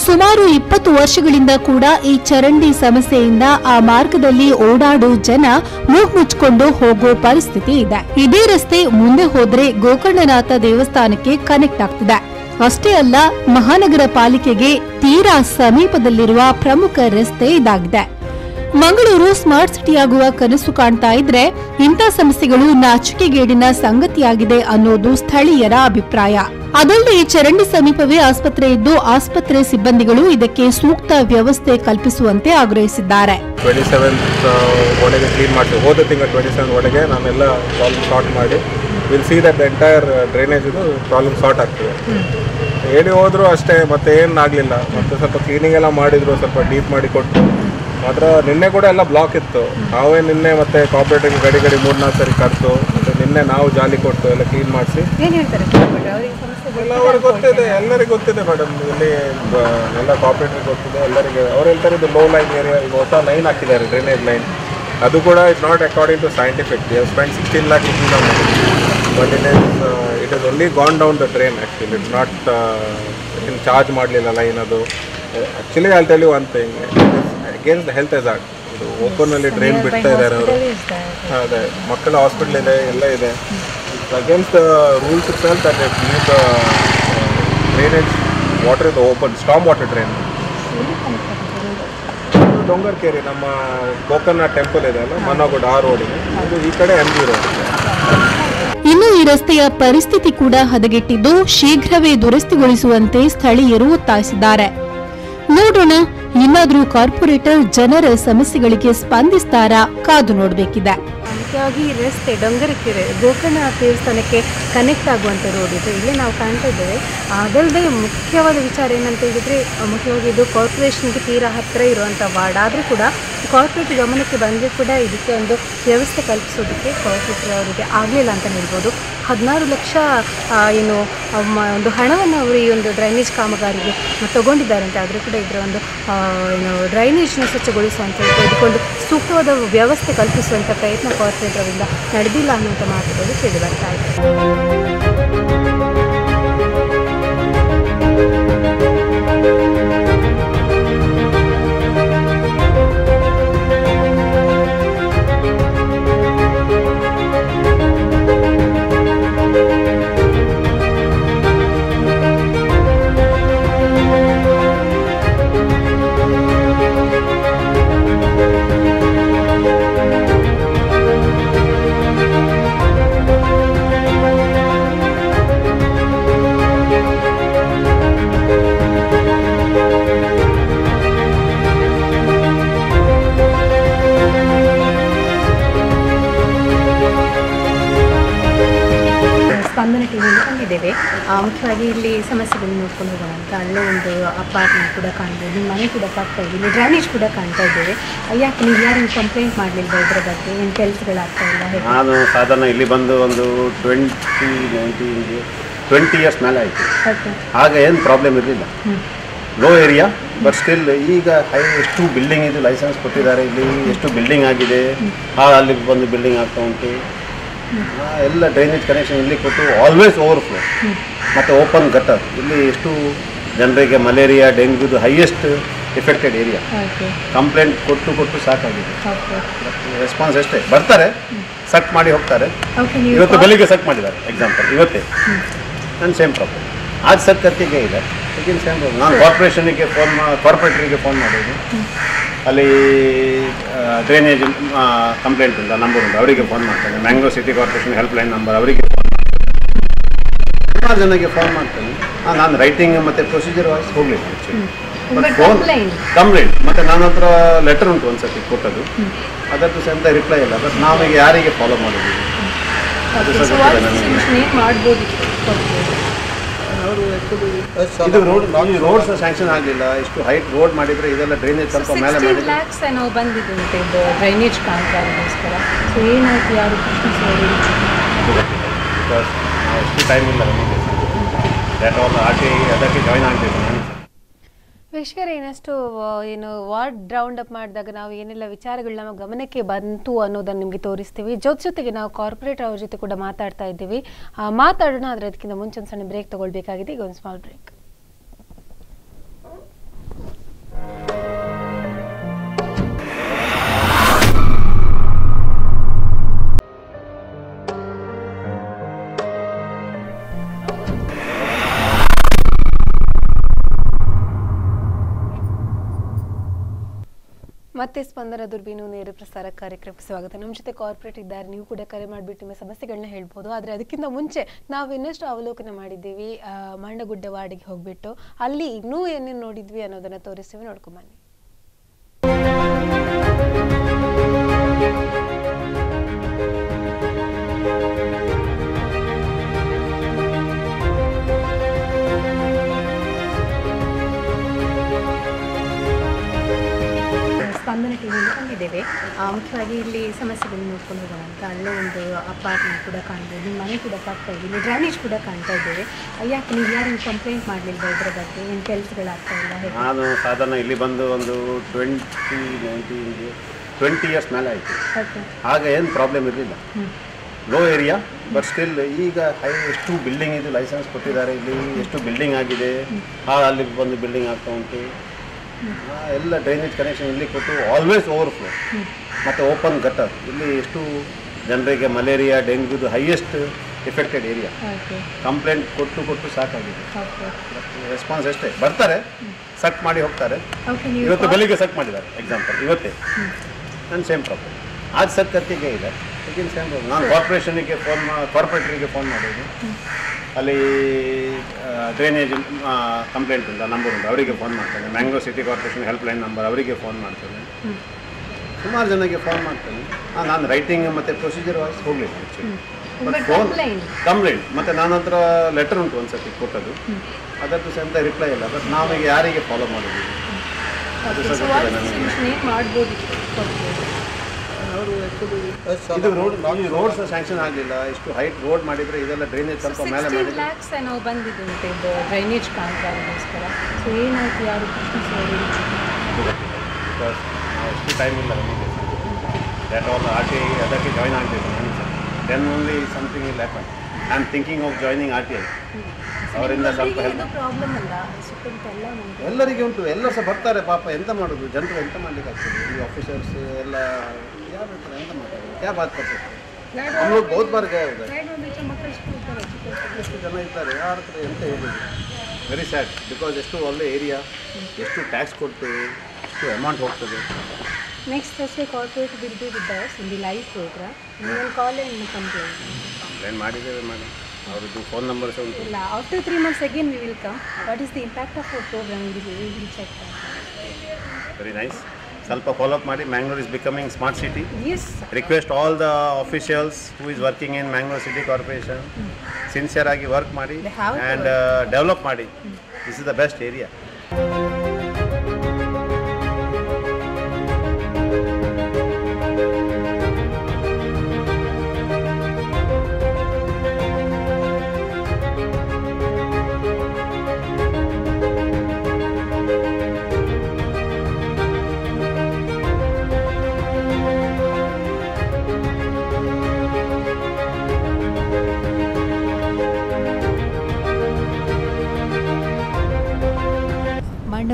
ಸುಮಾರು ಇಪ್ಪತ್ತು ವರ್ಷಗಳಿಂದ ಕೂಡ ಈ ಚರಂಡಿ ಸಮಸ್ಯೆಯಿಂದ ಆ ಮಾರ್ಗದಲ್ಲಿ ಓಡಾಡೋ ಜನ ಮೂಗ್ ಮುಚ್ಕೊಂಡು ಹೋಗೋ ಪರಿಸ್ಥಿತಿ ಇದೆ. ಇದೇ ರಸ್ತೆ ಮುಂದೆ ಹೋದ್ರೆ ಗೋಕರ್ಣನಾಥ ದೇವಸ್ಥಾನಕ್ಕೆ ಕನೆಕ್ಟ್ ಆಗ್ತಿದೆ. ಅಷ್ಟೇ ಅಲ್ಲ, ಮಹಾನಗರ ಪಾಲಿಕೆಗೆ ತೀರಾ ಸಮೀಪದಲ್ಲಿರುವ ಪ್ರಮುಖ ರಸ್ತೆ ಇದಾಗಿದೆ. ಮಂಗಳೂರು ಸ್ಮಾರ್ಟ್ ಸಿಟಿಯಾಗುವ ಕನಸು ಕಾಣ್ತಾ ಇದ್ರೆ ಇಂಥ ಸಮಸ್ಯೆಗಳು ನಾಚಿಕೆಗೇಡಿನ ಸಂಗತಿಯಾಗಿದೆ ಅನ್ನೋದು ಸ್ಥಳೀಯರ ಅಭಿಪ್ರಾಯ. ಅದಲ್ಲದೆ ಚರಂಡಿ ಸಮೀಪವೇ ಆಸ್ಪತ್ರೆ ಇದ್ದು ಆಸ್ಪತ್ರೆ ಸಿಬ್ಬಂದಿಗಳು ಇದಕ್ಕೆ ಸೂಕ್ತ ವ್ಯವಸ್ಥೆ ಕಲ್ಪಿಸುವಂತೆ ಆಗ್ರಹಿಸಿದ್ದಾರೆ. ಟ್ವೆಂಟಿ ಸೆವೆಂತ್ ಒಳಗೆ ಕ್ಲೀನ್ ಮಾಡ್ತೀವಿ. ಹೋದ ತಿಂಗಳು ಟ್ವೆಂಟಿ ಸೆವೆನ್ ಒಳಗೆ ನಾನೆಲ್ಲ ಸಾಲ್ವ್ ಸಾರ್ಟ್ ಮಾಡಿ will see that entire drainage problem sort ಆಗ್ತದೆ. ಹೇಳಿ ಹೋದರೂ ಅಷ್ಟೇ ಮತ್ತೆ ಏನು ಆಗಲಿಲ್ಲ. ಮತ್ತು ಸ್ವಲ್ಪ ಕ್ಲೀನಿಂಗ್ ಎಲ್ಲ ಮಾಡಿದ್ರು ಸ್ವಲ್ಪ ಡೀಪ್ ಮಾಡಿ ಕೊಟ್ಟು. ಮಾತ್ರ ನಿನ್ನೆ ಕೂಡ ಎಲ್ಲ ಬ್ಲಾಕ್ ಇತ್ತು. ನಾವೇ ನಿನ್ನೆ ಮತ್ತೆ ಕಾಪರೇಟಿಂಗ್ ಗಡಿ ಗಡಿ ಮೂರ್ನಾಲ್ಕು ಸರಿ ಕರೆದು ಮತ್ತೆ ನಿನ್ನೆ ನಾವು ಜಾಲಿ ಕೊಟ್ಟು ಎಲ್ಲ ಕ್ಲೀನ್ ಮಾಡಿಸಿ. ಏನು ಹೇಳ್ತಾರೆ ಅವರಿಗೆ ಸಮಸ್ಯೆ ಎಲ್ಲ ಅವ್ರಿಗೆ ಗೊತ್ತಿದೆ ಎಲ್ಲರಿಗೂ ಗೊತ್ತಿದೆ ಮೇಡಮ್ ಇಲ್ಲಿ ಎಲ್ಲ ಕಾಪರೇಟರ್ ಗೊತ್ತಿದೆ ಎಲ್ಲರಿಗೆ. ಅವ್ರು ಹೇಳ್ತಾರೆ ಇದು ಲೋ ಲೈನ್ ಏರಿಯಾ ಈಗ ಹೊಸ ಲೈನ್ ಹಾಕಿದ್ದಾರೆ ಡ್ರೈನೇಜ್ ಲೈನ್ ಅದು ಕೂಡ it not according to scientific spend sixteen lakh but it is it is only gone down the train actually it not in charge ಮಾಡಲಿಲ್ಲ ಲೈನ್ ಅದು ಆ್ಯಕ್ಚುಲಿ ಅಲ್ಲಿ tell you one thing against the health as ಇದು ಓಪನಲ್ಲಿ drain ಬಿಡ್ತಾ ಇದ್ದಾರೆ ಅವರು. ಅದೇ. ಮಕ್ಕಳ ಹಾಸ್ಪಿಟ್ಲ್ ಇದೆ ಎಲ್ಲ ಇದೆ. Against the rules itself that leave the drainage water is open storm water drain Dongerkery ನಮ್ಮ ಗೋಕರ್ಣ ಟೆಂಪಲ್ ಇದೆ ಅಲ್ಲ? ಮನ್ನಗುಡ್ ಆ ರೋಡಿಗೆ ಇದು ಈ ಕಡೆ ಎಂ ರೋಡ್ ಇನ್ನು ಈ ರಸ್ತೆಯ ಪರಿಸ್ಥಿತಿ ಕೂಡ ಹದಗೆಟ್ಟಿದ್ದು ಶೀಘ್ರವೇ ದುರಸ್ತಿಗೊಳಿಸುವಂತೆ ಸ್ಥಳೀಯರು ಒತ್ತಾಯಿಸಿದ್ದಾರೆ. ನೋಡೋಣ ಇನ್ನಾದರೂ ಕಾರ್ಪೊರೇಟರ್ ಜನರ ಸಮಸ್ಯೆಗಳಿಗೆ ಸ್ಪಂದಿಸ್ತಾರಾ? ಕಾದು ನೋಡಬೇಕಿದೆ. ಮುಖ್ಯವಾಗಿ ರಸ್ತೆ ಡೊಂಗರಕೆರೆ ಗೋಕರ್ಣ ದೇವಸ್ಥಾನಕ್ಕೆ ಕನೆಕ್ಟ್ ಆಗುವಂಥ ರೋಡ್ ಇದು. ಇಲ್ಲಿ ನಾವು ಕಾಣ್ತಾ ಇದ್ದೇವೆ. ಅದಲ್ಲದೆ ಮುಖ್ಯವಾದ ವಿಚಾರ ಏನಂತ ಹೇಳಿದರೆ ಮುಖ್ಯವಾಗಿ ಇದು ಕಾರ್ಪೊರೇಷನ್ಗೆ ತೀರಾ ಹತ್ತಿರ ಇರುವಂಥ ವಾರ್ಡ್. ಆದರೂ ಕೂಡ ಕಾರ್ಪೊರೇಟ್ ಗಮನಕ್ಕೆ ಬಂದರೂ ಕೂಡ ಇದಕ್ಕೆ ಒಂದು ವ್ಯವಸ್ಥೆ ಕಲ್ಪಿಸೋದಕ್ಕೆ ಕಾರ್ಪೊರೇಟ್ ಅವರಿಗೆ ಆಗಲಿಲ್ಲ ಅಂತ ಹೇಳ್ಬೋದು. ಹದಿನಾರು ಲಕ್ಷ ಏನು ಒಂದು ಹಣವನ್ನು ಅವರು ಈ ಒಂದು ಡ್ರೈನೇಜ್ ಕಾಮಗಾರಿಗೆ ತಗೊಂಡಿದ್ದಾರಂತೆ. ಆದರೂ ಕೂಡ ಇದರ ಒಂದು ಏನು ಡ್ರೈನೇಜ್ನ ಸ್ವಚ್ಛಗೊಳಿಸುವಂಥ ತೆಗೆದುಕೊಂಡು ಸೂಕ್ತವಾದ ವ್ಯವಸ್ಥೆ ಕಲ್ಪಿಸುವಂಥ ಪ್ರಯತ್ನ ಕಾರ್ಪೊರೇಟ್ ಅವರಿಂದ ನಡೆದಿಲ್ಲ ಅನ್ನುವಂಥ ಮಾತುಗಳು ಕೇಳಿ ಬರ್ತಾ ಇದೆ ಸ್ಪಂದನ ಟಿವಿಯಿಂದ ಬಂದಿದ್ದೇವೆ ಮುಖ್ಯವಾಗಿ ಇಲ್ಲಿ ಸಮಸ್ಯೆಗಳನ್ನು ನೋಡ್ಕೊಂಡು ಹೋಗೋಣ ಅಂತ ಅಲ್ಲೇ ಒಂದು ಅಪಾರ್ಟ್ಮೆಂಟ್ ಕೂಡ ಕಾಣ್ತಾ ಇದೆ ಮನೆ ಕೂಡ ಕಾಣ್ತಾ ಇದೆ ಇಲ್ಲಿ ಡ್ರೈನೇಜ್ ಕೂಡ ಕಾಣ್ತಾ ಇದ್ದೇವೆ. ಯಾಕೆ ನೀವು ಯಾರು ಕಂಪ್ಲೇಂಟ್ ಮಾಡಲಿಲ್ಲ ಇದರ ಬಗ್ಗೆ? ಏನು ಕೆಲಸಗಳಾಗ್ತಾ ಇಲ್ಲ? ನಾನು ಸಾಧಾರಣ ಇಲ್ಲಿ ಬಂದು ಒಂದು ಟ್ವೆಂಟಿ ನೈನ್ಟೀನ್ ಟ್ವೆಂಟಿ ಇಯರ್ಸ್ ಮೇಲೆ ಆಯಿತು. ಆಗ ಏನು ಪ್ರಾಬ್ಲಮ್ ಇರಲಿಲ್ಲ. ಲೋ ಏರಿಯಾ ಬಟ್ ಸ್ಟಿಲ್ ಈಗ ಹೈ ಎಷ್ಟು ಬಿಲ್ಡಿಂಗ್ ಇದು ಲೈಸೆನ್ಸ್ ಕೊಟ್ಟಿದ್ದಾರೆ ಇಲ್ಲಿ ಎಷ್ಟು ಬಿಲ್ಡಿಂಗ್ ಆಗಿದೆ ಹಾಳು ಅಲ್ಲಿ ಬಂದು ಬಿಲ್ಡಿಂಗ್ ಆಗ್ತಾ ಉಂಟು. ಎಲ್ಲ ಡ್ರೈನೇಜ್ ಕನೆಕ್ಷನ್ ಇಲ್ಲಿ ಕೊಟ್ಟು ಆಲ್ವೇಸ್ ಓವರ್ಫ್ಲೋ ಮತ್ತು ಓಪನ್ ಗಟರ್ ಇಲ್ಲಿ ಎಷ್ಟು ಜನರಿಗೆ ಮಲೇರಿಯಾ ಡೆಂಗ್ಯೂದು ಹೈಯೆಸ್ಟ್ ಎಫೆಕ್ಟೆಡ್ ಏರಿಯಾ ಕಂಪ್ಲೇಂಟ್ ಕೊಟ್ಟು ಕೊಟ್ಟು ಸಾಕಾಗಿದೆ. ರೆಸ್ಪಾನ್ಸ್ ಅಷ್ಟೇ ಬರ್ತಾರೆ ಸಟ್ ಮಾಡಿ ಹೋಗ್ತಾರೆ. ಇವತ್ತು ಬೆಳಿಗ್ಗೆ ಸಟ್ ಮಾಡಿದ್ದಾರೆ ಎಕ್ಸಾಂಪಲ್ ಇವತ್ತೇ. ನನ್ನ ಸೇಮ್ ಪ್ರಾಬ್ಲಮ್ ಆಗ ಸರ್ ಕರ್ತಿಗೆ ಇದೆ. ಸೇಮ್ ಪ್ರಾಬ್ಲಮ್ ನಾನು ಕಾರ್ಪೊರೇಷನಿಗೆ ಫೋನ್ ಕಾರ್ಪೊರೇಟರಿಗೆ ಫೋನ್ ಮಾಡೋದು ಅಲ್ಲಿ ಡ್ರೈನೇಜ್ ಕಂಪ್ಲೇಂಟ್ ಉಂಟು ನಂಬರ್ ಉಂಟು. ಅವರಿಗೆ ಫೋನ್ ಮಾಡ್ತೇನೆ. Mangalore city corporation helpline number ಅವರಿಗೆ ಫೋನ್ ಸುಮಾರು ಜನಕ್ಕೆ ಫೋನ್ ಮಾಡ್ತೇನೆ. ನಾನು ರೈಟಿಂಗ್ ಮತ್ತು ಪ್ರೊಸೀಜರ್ ವೈಸ್ ಹೋಗಲಿಲ್ಲ ಫೋನ್? ಕಂಪ್ಲೇಂಟ್ ಮತ್ತು ನನ್ನ ಹತ್ರ ಲೆಟರ್ ಉಂಟು ಒಂದ್ಸತಿ ಕೊಟ್ಟದ್ದು. ಅದರದ್ದು ಸಹ ರಿಪ್ಲೈ ಇಲ್ಲ. ಬಟ್ ನಾವೀಗ ಯಾರಿಗೆ ಫಾಲೋ ಮಾಡಿದ್ದೀವಿ ಅದು ಸಹ ಸೊ ಇದು ರೋಡ್ ಈ ಸ್ಯಾಂಕ್ಷನ್ ಆಗಲಿಲ್ಲ. ಇಷ್ಟು ಹೈಟ್ ರೋಡ್ ಮಾಡಿದರೆ ಇದೆಲ್ಲ ಡ್ರೈನೇಜ್ ಸ್ವಲ್ಪ ಮೇಲೆ ಲ್ಯಾಕ್ಸ್ ಏನೋ ಇದು ಡ್ರೈನೇಜ್ ಸೊ ಏನಾಯ್ತು? ಯಾರು ಪ್ರಶ್ನಿಸೋರು ಬಿಕಾಸ್ ನಾವು ಅಷ್ಟು ಟೈಮ್ ಇಲ್ಲ ನಮಗೆ. ದ್ಯಾಟ್ ಆಲ್ ಆರ್ ಟಿ ಅದಕ್ಕೆ ಜಾಯ್ನ್ ಆಗಬೇಕು. ನಾನು ವೀಕ್ಷಕರೇ ಏನಷ್ಟು ಏನು ವಾರ್ಡ್ ರೌಂಡ್ ಅಪ್ ಮಾಡಿದಾಗ ನಾವು ಏನೆಲ್ಲ ವಿಚಾರಗಳು ನಮ್ಮ ಗಮನಕ್ಕೆ ಬಂತು ಅನ್ನೋದನ್ನು ನಿಮಗೆ ತೋರಿಸ್ತೀವಿ. ಜೊತೆ ಜೊತೆಗೆ ನಾವು ಕಾರ್ಪೊರೇಟ್ ಅವ್ರ ಜೊತೆ ಕೂಡ ಮಾತಾಡ್ತಾ ಇದ್ದೀವಿ. ಮಾತಾಡೋಣ, ಆದರೆ ಅದಕ್ಕಿಂತ ಮುಂಚೆ ಒಂದು ಸಣ್ಣ ಬ್ರೇಕ್ ತಗೊಳ್ಬೇಕಾಗಿದೆ. ಈಗ ಒಂದು ಸ್ಮಾಲ್ ಬ್ರೇಕ್ ಮತ್ತೆ ಸ್ಪಂದನ ದುರ್ಬೀನು ನೇರ ಪ್ರಸಾರ ಕಾರ್ಯಕ್ರಮಕ್ಕೆ ಸ್ವಾಗತ. ನಮ್ಮ ಜೊತೆ ಕಾರ್ಪೊರೇಟ್ ಇದ್ದಾರೆ. ನೀವು ಕೂಡ ಕರೆ ಮಾಡಿಬಿಟ್ಟು ನಿಮ್ಮ ಸಮಸ್ಯೆಗಳನ್ನ ಹೇಳ್ಬೋದು. ಆದರೆ ಅದಕ್ಕಿಂತ ಮುಂಚೆ ನಾವು ಇನ್ನಷ್ಟು ಅವಲೋಕನ ಮಾಡಿದ್ದೀವಿ ಮಂಡಗುಡ್ಡ ವಾರ್ಡಿಗೆ ಹೋಗ್ಬಿಟ್ಟು. ಅಲ್ಲಿ ಇನ್ನೂ ಏನೇನು ನೋಡಿದ್ವಿ ಅನ್ನೋದನ್ನ ತೋರಿಸ್ತೀವಿ. ನೋಡ್ಕೊಂಬನ್ನಿ ಸ್ಪಂದನ ಟಿವಿಯಿಂದ ಬಂದಿದ್ದೇವೆ ಮುಖ್ಯವಾಗಿ ಇಲ್ಲಿ ಸಮಸ್ಯೆಗಳನ್ನು ನೋಡ್ಕೊಂಡು ಹೋಗೋಣ ಅಂತ ಅಲ್ಲೇ ಒಂದು ಅಪಾರ್ಟ್ಮೆಂಟ್ ಕೂಡ ಕಾಣ್ಬೋದು ಇದ್ದೀವಿ ಮನೆ ಕೂಡ ಕಾಣ್ತಾ ಇದ್ದೀವಿ ಡ್ರೈನೇಜ್ ಕೂಡ ಕಾಣ್ತಾ ಇದ್ದೇವೆ ಯಾಕೆ ನೀವು ಯಾರು ಕಂಪ್ಲೇಂಟ್ ಮಾಡಲಿಲ್ಲ ಇದರ ಬಗ್ಗೆ? ಏನು ಕೆಲಸಗಳಾಗ್ತಾ ಇಲ್ಲ ನಾನು ಸಾಧಾರಣ ಇಲ್ಲಿ ಬಂದು ಒಂದು ಟ್ವೆಂಟಿ ನೈನ್ಟೀನ್ ಟ್ವೆಂಟಿ ಇಯರ್ಸ್ ಮೇಲೆ ಆಯಿತು. ಆಗ ಏನು ಪ್ರಾಬ್ಲಮ್ ಇರಲಿಲ್ಲ. ಲೋ ಏರಿಯಾ ಬಟ್ ಸ್ಟಿಲ್ ಈಗ ಹೈ ಎಷ್ಟು ಬಿಲ್ಡಿಂಗ್ ಇದು ಲೈಸೆನ್ಸ್ ಕೊಟ್ಟಿದ್ದಾರೆ ಇಲ್ಲಿ ಎಷ್ಟು ಬಿಲ್ಡಿಂಗ್ ಆಗಿದೆ ಹಾಳು ಅಲ್ಲಿ ಬಂದು ಬಿಲ್ಡಿಂಗ್ ಆಗ್ತಾ ಉಂಟು. ಎಲ್ಲ ಡ್ರೈನೇಜ್ ಕನೆಕ್ಷನ್ ಇಲ್ಲಿ ಕೊಟ್ಟು ಆಲ್ವೇಸ್ ಓವರ್ಫ್ಲೋ ಮತ್ತು ಓಪನ್ ಗಟರ್ ಇಲ್ಲಿ ಎಷ್ಟು ಜನರಿಗೆ malaria ಡೆಂಗ್ಯೂದು highest affected area okay complaint ಕೊಟ್ಟು ಕೊಟ್ಟು ಸಾಕಾಗಿದೆ ಓಕೆ ರೆಸ್ಪಾನ್ಸ್ ಅಷ್ಟೇ ಬರ್ತಾರೆ ಸಟ್ ಮಾಡಿ ಹೋಗ್ತಾರೆ ಓಕೆ ನೀವು ಇವತ್ತು ಬೆಳಿಗ್ಗೆ ಸಟ್ ಮಾಡಿದ್ದಾರೆ ಎಕ್ಸಾಂಪಲ್ ಇವತ್ತೇ ನನ್ನ ಸೇಮ್ ಪ್ರಾಬ್ಲಮ್ आज सर करके गए इधर लेकिन सेम प्रॉब्लम ನಾನು ಕಾರ್ಪೊರೇಷನಿಗೆ ಫೋನ್ ಕಾರ್ಪೊರೇಟರಿಗೆ ಫೋನ್ ಮಾಡೋದು ಅಲ್ಲಿ ಡ್ರೈನೇಜ್ ಕಂಪ್ಲೇಂಟ್ ಉಂಟು ನಂಬರ್ ಉಂಟು. ಅವರಿಗೆ ಫೋನ್ ಮಾಡ್ತೇನೆ. Mangalore city corporation helpline number ಅವರಿಗೆ ಫೋನ್ ಮಾಡ್ತೇನೆ. ಸುಮಾರು ಜನಕ್ಕೆ ಫೋನ್ ಮಾಡ್ತೇನೆ. ನಾನು ರೈಟಿಂಗ್ ಮತ್ತು ಪ್ರೊಸೀಜರ್ ವೈಸ್ ಹೋಗಲಿಲ್ಲ But ಫೋನ್? ಕಂಪ್ಲೇಂಟ್ ಮತ್ತು ನನ್ನ ಹತ್ರ ಲೆಟರ್ ಉಂಟು ಒಂದ್ಸತಿ ಕೊಟ್ಟದ್ದು. ಅದರದ್ದು ಸಹ ರಿಪ್ಲೈ ಇಲ್ಲ. ಬಟ್ ನಾವೀಗ ಯಾರಿಗೆ ಫಾಲೋ ಮಾಡಿದ್ದೀವಿ? ಅದು ಸಹ ಸೊ ಮಾಡ್ಬೋದಿತ್ತು ಕೊಡ್ಬೋದು ಇದು ರೋಡ್ ಈ ಸ್ಯಾಂಕ್ಷನ್ ಆಗಲಿಲ್ಲ. ಇಷ್ಟು ಹೈಟ್ ರೋಡ್ ಮಾಡಿದರೆ ಇದೆಲ್ಲ ಡ್ರೈನೇಜ್ ಸ್ವಲ್ಪ ಮೇಲೆ ಮಾಡಿದ್ರೆ ಲ್ಯಾಕ್ಸ್ ಏನೋ ಬಂದಿದೆ ಅಂತೆ ಇದು ಡ್ರೈನೇಜ್ ಕಾಮಗಾರಿಗೋಸ್ಕರ ಸೊ ಏನಾಯ್ತು ಯಾರು ಪ್ರಶ್ನಿಸೋರು ಬಿಕಾಸ್ ನಾವು ಅಷ್ಟು ಟೈಮ್ ಇಲ್ಲ ನಮಗೆ. That all R T I ಅದಕ್ಕೆ ಜಾಯ್ನ್ ಆಗಬೇಕು then only something will happen I am thinking of joining R T I ಅವರಿಂದ ಸ್ವಲ್ಪ ಎಲ್ಲರಿಗೆ ಉಂಟು. ಎಲ್ಲ ಸಹ ಬರ್ತಾರೆ ಪಾಪ. ಎಂತ ಮಾಡೋದು? ಜನರು ಎಂತ ಮಾಡ್ಲಿಕ್ಕೆ ಆಗ್ತದೆ ಈ ಆಫೀಸರ್ಸ್ ಎಲ್ಲ ಯಾರು ಇರ್ತಾರೆ ಎಂತ ಮಾಡ್ತಾರೆ ಕ್ಯಾ ಬಾತ್ ಕರ್ತಾರೆ हम लोग बहुत बार गए उधर ಎಷ್ಟು ಜನ ಇದ್ದಾರೆ ಯಾರ ಹತ್ರ ಎಂತ ಹೇಳೋದು ವೆರಿ ಸ್ಯಾಡ್ ಬಿಕಾಸ್ ಎಷ್ಟು ಒಳ್ಳೆ ಏರಿಯಾ ಎಷ್ಟು ಟ್ಯಾಕ್ಸ್ ಕೊಡ್ತೇವೆ ಎಷ್ಟು ಅಮೌಂಟ್ ಹೋಗ್ತದೆ next Thursday corporate will be with us in the live program. You will call and complain. Complaint ಮಾಡಿದ್ದೇವೆ ಮೇಡಮ್ ಅವ್ರದ್ದು ಫೋನ್ ನಂಬರ್ ಸಹ ಉಂಟು ಇಲ್ಲ after three months again we will come. What is the impact of our program? We will, we will check that. Very nice ಸ್ವಲ್ಪ follow up ಮಾಡಿ Mangalore is becoming smart city. Request all the officials who is working in Mangalore city corporation sincere ಆಗಿ work ಮಾಡಿ and develop ಮಾಡಿ. This is the best area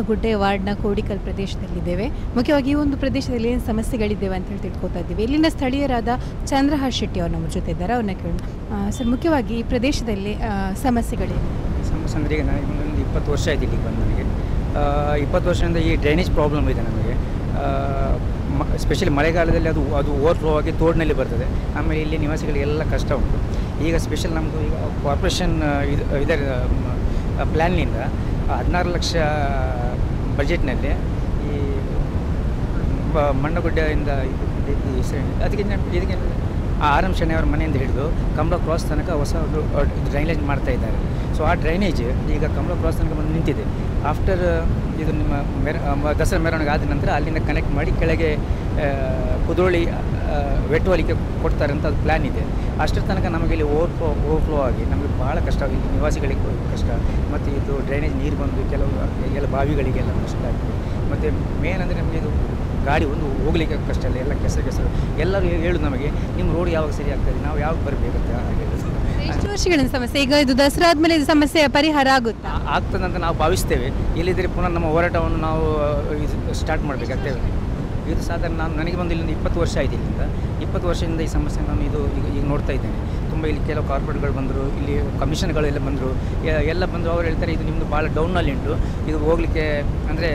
Mandagudde ವಾರ್ಡ್ನ ಕೋಡಿಕಲ್ ಪ್ರದೇಶದಲ್ಲಿದ್ದೇವೆ. ಮುಖ್ಯವಾಗಿ ಈ ಒಂದು ಪ್ರದೇಶದಲ್ಲಿ ಏನು ಸಮಸ್ಯೆಗಳಿದ್ದೇವೆ ಅಂತ ಹೇಳಿ ತಿಳ್ಕೊತಾ ಇದ್ದೀವಿ. ಇಲ್ಲಿನ ಸ್ಥಳೀಯರಾದ ಚಂದ್ರಹಾರ್ ಶೆಟ್ಟಿ ಅವರು ನಮ್ಮ ಜೊತೆ ಇದ್ದಾರೆ. ಅವ್ರನ್ನ ಕೇಳೋಣ. ಸರ್, ಮುಖ್ಯವಾಗಿ ಈ ಪ್ರದೇಶದಲ್ಲಿ ಸಮಸ್ಯೆಗಳೇನು? ಸಮಸ್ಯೆ ಅಂದರೆ ಈಗ ನಾನು ಒಂದು ಇಪ್ಪತ್ತು ವರ್ಷ ಆಯ್ತು ಇಲ್ಲಿಗೆ ಬಂದು ನನಗೆ. ಇಪ್ಪತ್ತು ವರ್ಷದಿಂದ ಈ ಡ್ರೈನೇಜ್ ಪ್ರಾಬ್ಲಮ್ ಇದೆ ನಮಗೆ. ಸ್ಪೆಷಲಿ ಮಳೆಗಾಲದಲ್ಲಿ ಅದು ಅದು ಓವರ್ಫ್ಲೋ ಆಗಿ ತೋಡಿನಲ್ಲಿ ಬರ್ತದೆ. ಆಮೇಲೆ ಇಲ್ಲಿ ನಿವಾಸಿಗಳಿಗೆಲ್ಲ ಕಷ್ಟ ಉಂಟು. ಈಗ ಸ್ಪೆಷಲ್ ನಮ್ಮದು ಈಗ ಕಾರ್ಪೊರೇಷನ್ ಇದು, ಇದರ ಪ್ಲ್ಯಾನ್ನಿಂದ ಹದಿನಾರು ಲಕ್ಷ ಬಜೆಟ್ನಲ್ಲಿ ಈ ಮಣ್ಣಗುಡ್ಡೆಯಿಂದ ಅದಕ್ಕೆ ಇದಕ್ಕೆ ಆ ಆರ್ ಎಂ ಅವರ ಮನೆಯಿಂದ ಹಿಡಿದು ಕಂಬಳ ಕ್ರಾಸ್ ತನಕ ಹೊಸ ಡ್ರೈನೇಜ್ ಮಾಡ್ತಾ ಇದ್ದಾರೆ. ಸೊ ಆ ಡ್ರೈನೇಜ್ ಈಗ ಕಂಬಳ ಕ್ರಾಸ್ ತನಕ ಬಂದು ನಿಂತಿದೆ. ಆಫ್ಟರ್ ಇದು ನಿಮ್ಮ ಮೆರ ದಸರಾ ಮೆರವಣಿಗೆ ಆದ ನಂತರ ಅಲ್ಲಿಂದ ಕನೆಕ್ಟ್ ಮಾಡಿ ಕೆಳಗೆ ಕುದೋಳಿ ವೆಟ್ಟುವಲಿಕೆ ಕೊಡ್ತಾರೆ ಅಂತ ಅದು ಪ್ಲ್ಯಾನ್ ಇದೆ. ಅಷ್ಟರ ತನಕ ನಮಗೆ ಇಲ್ಲಿ ಓವರ್ಫ್ಲೋ ಓವರ್ಫ್ಲೋ ಆಗಿ ನಮಗೆ ಭಾಳ ಕಷ್ಟ. ಇಲ್ಲಿ ನಿವಾಸಿಗಳಿಗೆ ಕಷ್ಟ. ಮತ್ತು ಇದು ಡ್ರೈನೇಜ್ ನೀರು ಬಂದು ಕೆಲವು ಎಲ್ಲ ಬಾವಿಗಳಿಗೆಲ್ಲ ಕಷ್ಟ ಆಗ್ತದೆ. ಮತ್ತು ಮೇನ್ ಅಂದರೆ ನಮಗೆ ಇದು ಗಾಡಿ ಒಂದು ಹೋಗ್ಲಿಕ್ಕೆ ಕಷ್ಟ ಇಲ್ಲ ಎಲ್ಲ ಕೆಸರು ಕೆಸರು. ಎಲ್ಲರೂ ಹೇಳು ನಮಗೆ ನಿಮ್ಮ ರೋಡ್ ಯಾವಾಗ ಸರಿ ಆಗ್ತದೆ? ನಾವು ಯಾವಾಗ ಬರಬೇಕಂತ? ಎಷ್ಟು ವರ್ಷಗಳಿಂದ ಸಮಸ್ಯೆ. ಈಗ ಇದು ದಸರಾ ಆದಮೇಲೆ ಇದು ಸಮಸ್ಯೆ ಪರಿಹಾರ ಆಗುತ್ತಾ? ಆಗ್ತದಂತ ನಾವು ಭಾವಿಸ್ತೇವೆ. ಇಲ್ಲಿದ್ದರೆ ಪುನಃ ನಮ್ಮ ಹೋರಾಟವನ್ನು ನಾವು ಸ್ಟಾರ್ಟ್ ಮಾಡಬೇಕಾಗ್ತೇವೆ ಇದು ಸಾಧಾರಣ ನಾನು ನನಗೆ ಬಂದು ಇಲ್ಲಿಂದ ಇಪ್ಪತ್ತು ವರ್ಷ ಆಯಿತು ಇಲ್ಲಿಂದ. ಇಪ್ಪತ್ತು ವರ್ಷದಿಂದ ಈ ಸಮಸ್ಯೆ ನಾನು ಇದು ಈಗ ಈಗ ನೋಡ್ತಾ ಇದ್ದೇನೆ. ತುಂಬ ಇಲ್ಲಿ ಕೆಲವು ಕಾರ್ಪೊರೇಟ್ಗಳು ಬಂದರು, ಇಲ್ಲಿ ಕಮಿಷನ್ಗಳೆಲ್ಲ ಬಂದರು. ಎಲ್ಲ ಬಂದರು ಅವ್ರು ಹೇಳ್ತಾರೆ, ಇದು ನಿಮ್ಮದು ಭಾಳ ಡೌನಲ್ಲಿ ಉಂಟು. ಇದು ಹೋಗಲಿಕ್ಕೆ ಅಂದರೆ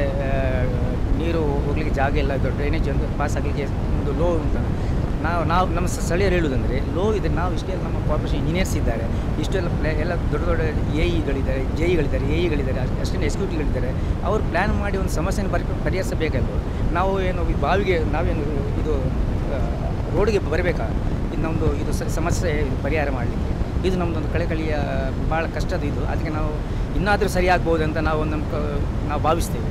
ನೀರು ಹೋಗಲಿಕ್ಕೆ ಜಾಗ ಇಲ್ಲ ಡ್ರೈನೇಜ್ ಒಂದು ಪಾಸ್ ಆಗಲಿಕ್ಕೆ ಒಂದು ಲೋ ಉಂಟು. ನಾವು ನಾವು ನಮ್ಮ ಸ್ಥಳೀಯರು ಹೇಳುವುದಂದರೆ ಲೋ ಇದೆ ನಾವು ಇಷ್ಟೆಲ್ಲ ನಮ್ಮ ಕಾರ್ಪೊರೇಷನ್ ಇಂಜಿನಿಯರ್ಸ್ ಇದ್ದಾರೆ. ಇಷ್ಟೆಲ್ಲ ಪ್ಲೇ, ಎಲ್ಲ ದೊಡ್ಡ ದೊಡ್ಡ ಎ ಇಗಳಿದ್ದಾರೆ ಜೆ ಇಗಳಿದ್ದಾರೆ ಎ ಇಗಳಿದ್ದಾರೆ ಅಷ್ಟೇ ಎಕ್ಸಿಕ್ಯೂಟಿವ್ಗಳಿದ್ದಾರೆ ಅವರು ಪ್ಲ್ಯಾನ್ ಮಾಡಿ ಒಂದು ಸಮಸ್ಯೆಯನ್ನು ಪರಿ ಪರಿಹರಿಸಬೇಕಲ್ವ ನಾವು ಏನು ಬಾವಿಗೆ ನಾವೇನು ಇದು ರೋಡ್ಗೆ ಬರಬೇಕಾ? ಇದು ನಮ್ಮದು ಇದು ಸಮಸ್ಯೆ ಪರಿಹಾರ ಮಾಡಲಿಕ್ಕೆ. ಇದು ನಮ್ಮದೊಂದು ಕಳೆಕಳಿಯ ಭಾಳ ಕಷ್ಟದ ಇದು. ಅದಕ್ಕೆ ನಾವು ಇನ್ನಾದರೂ ಸರಿ ಅಂತ ನಾವು ನಮ್ಮ ನಾವು ಭಾವಿಸ್ತೇವೆ.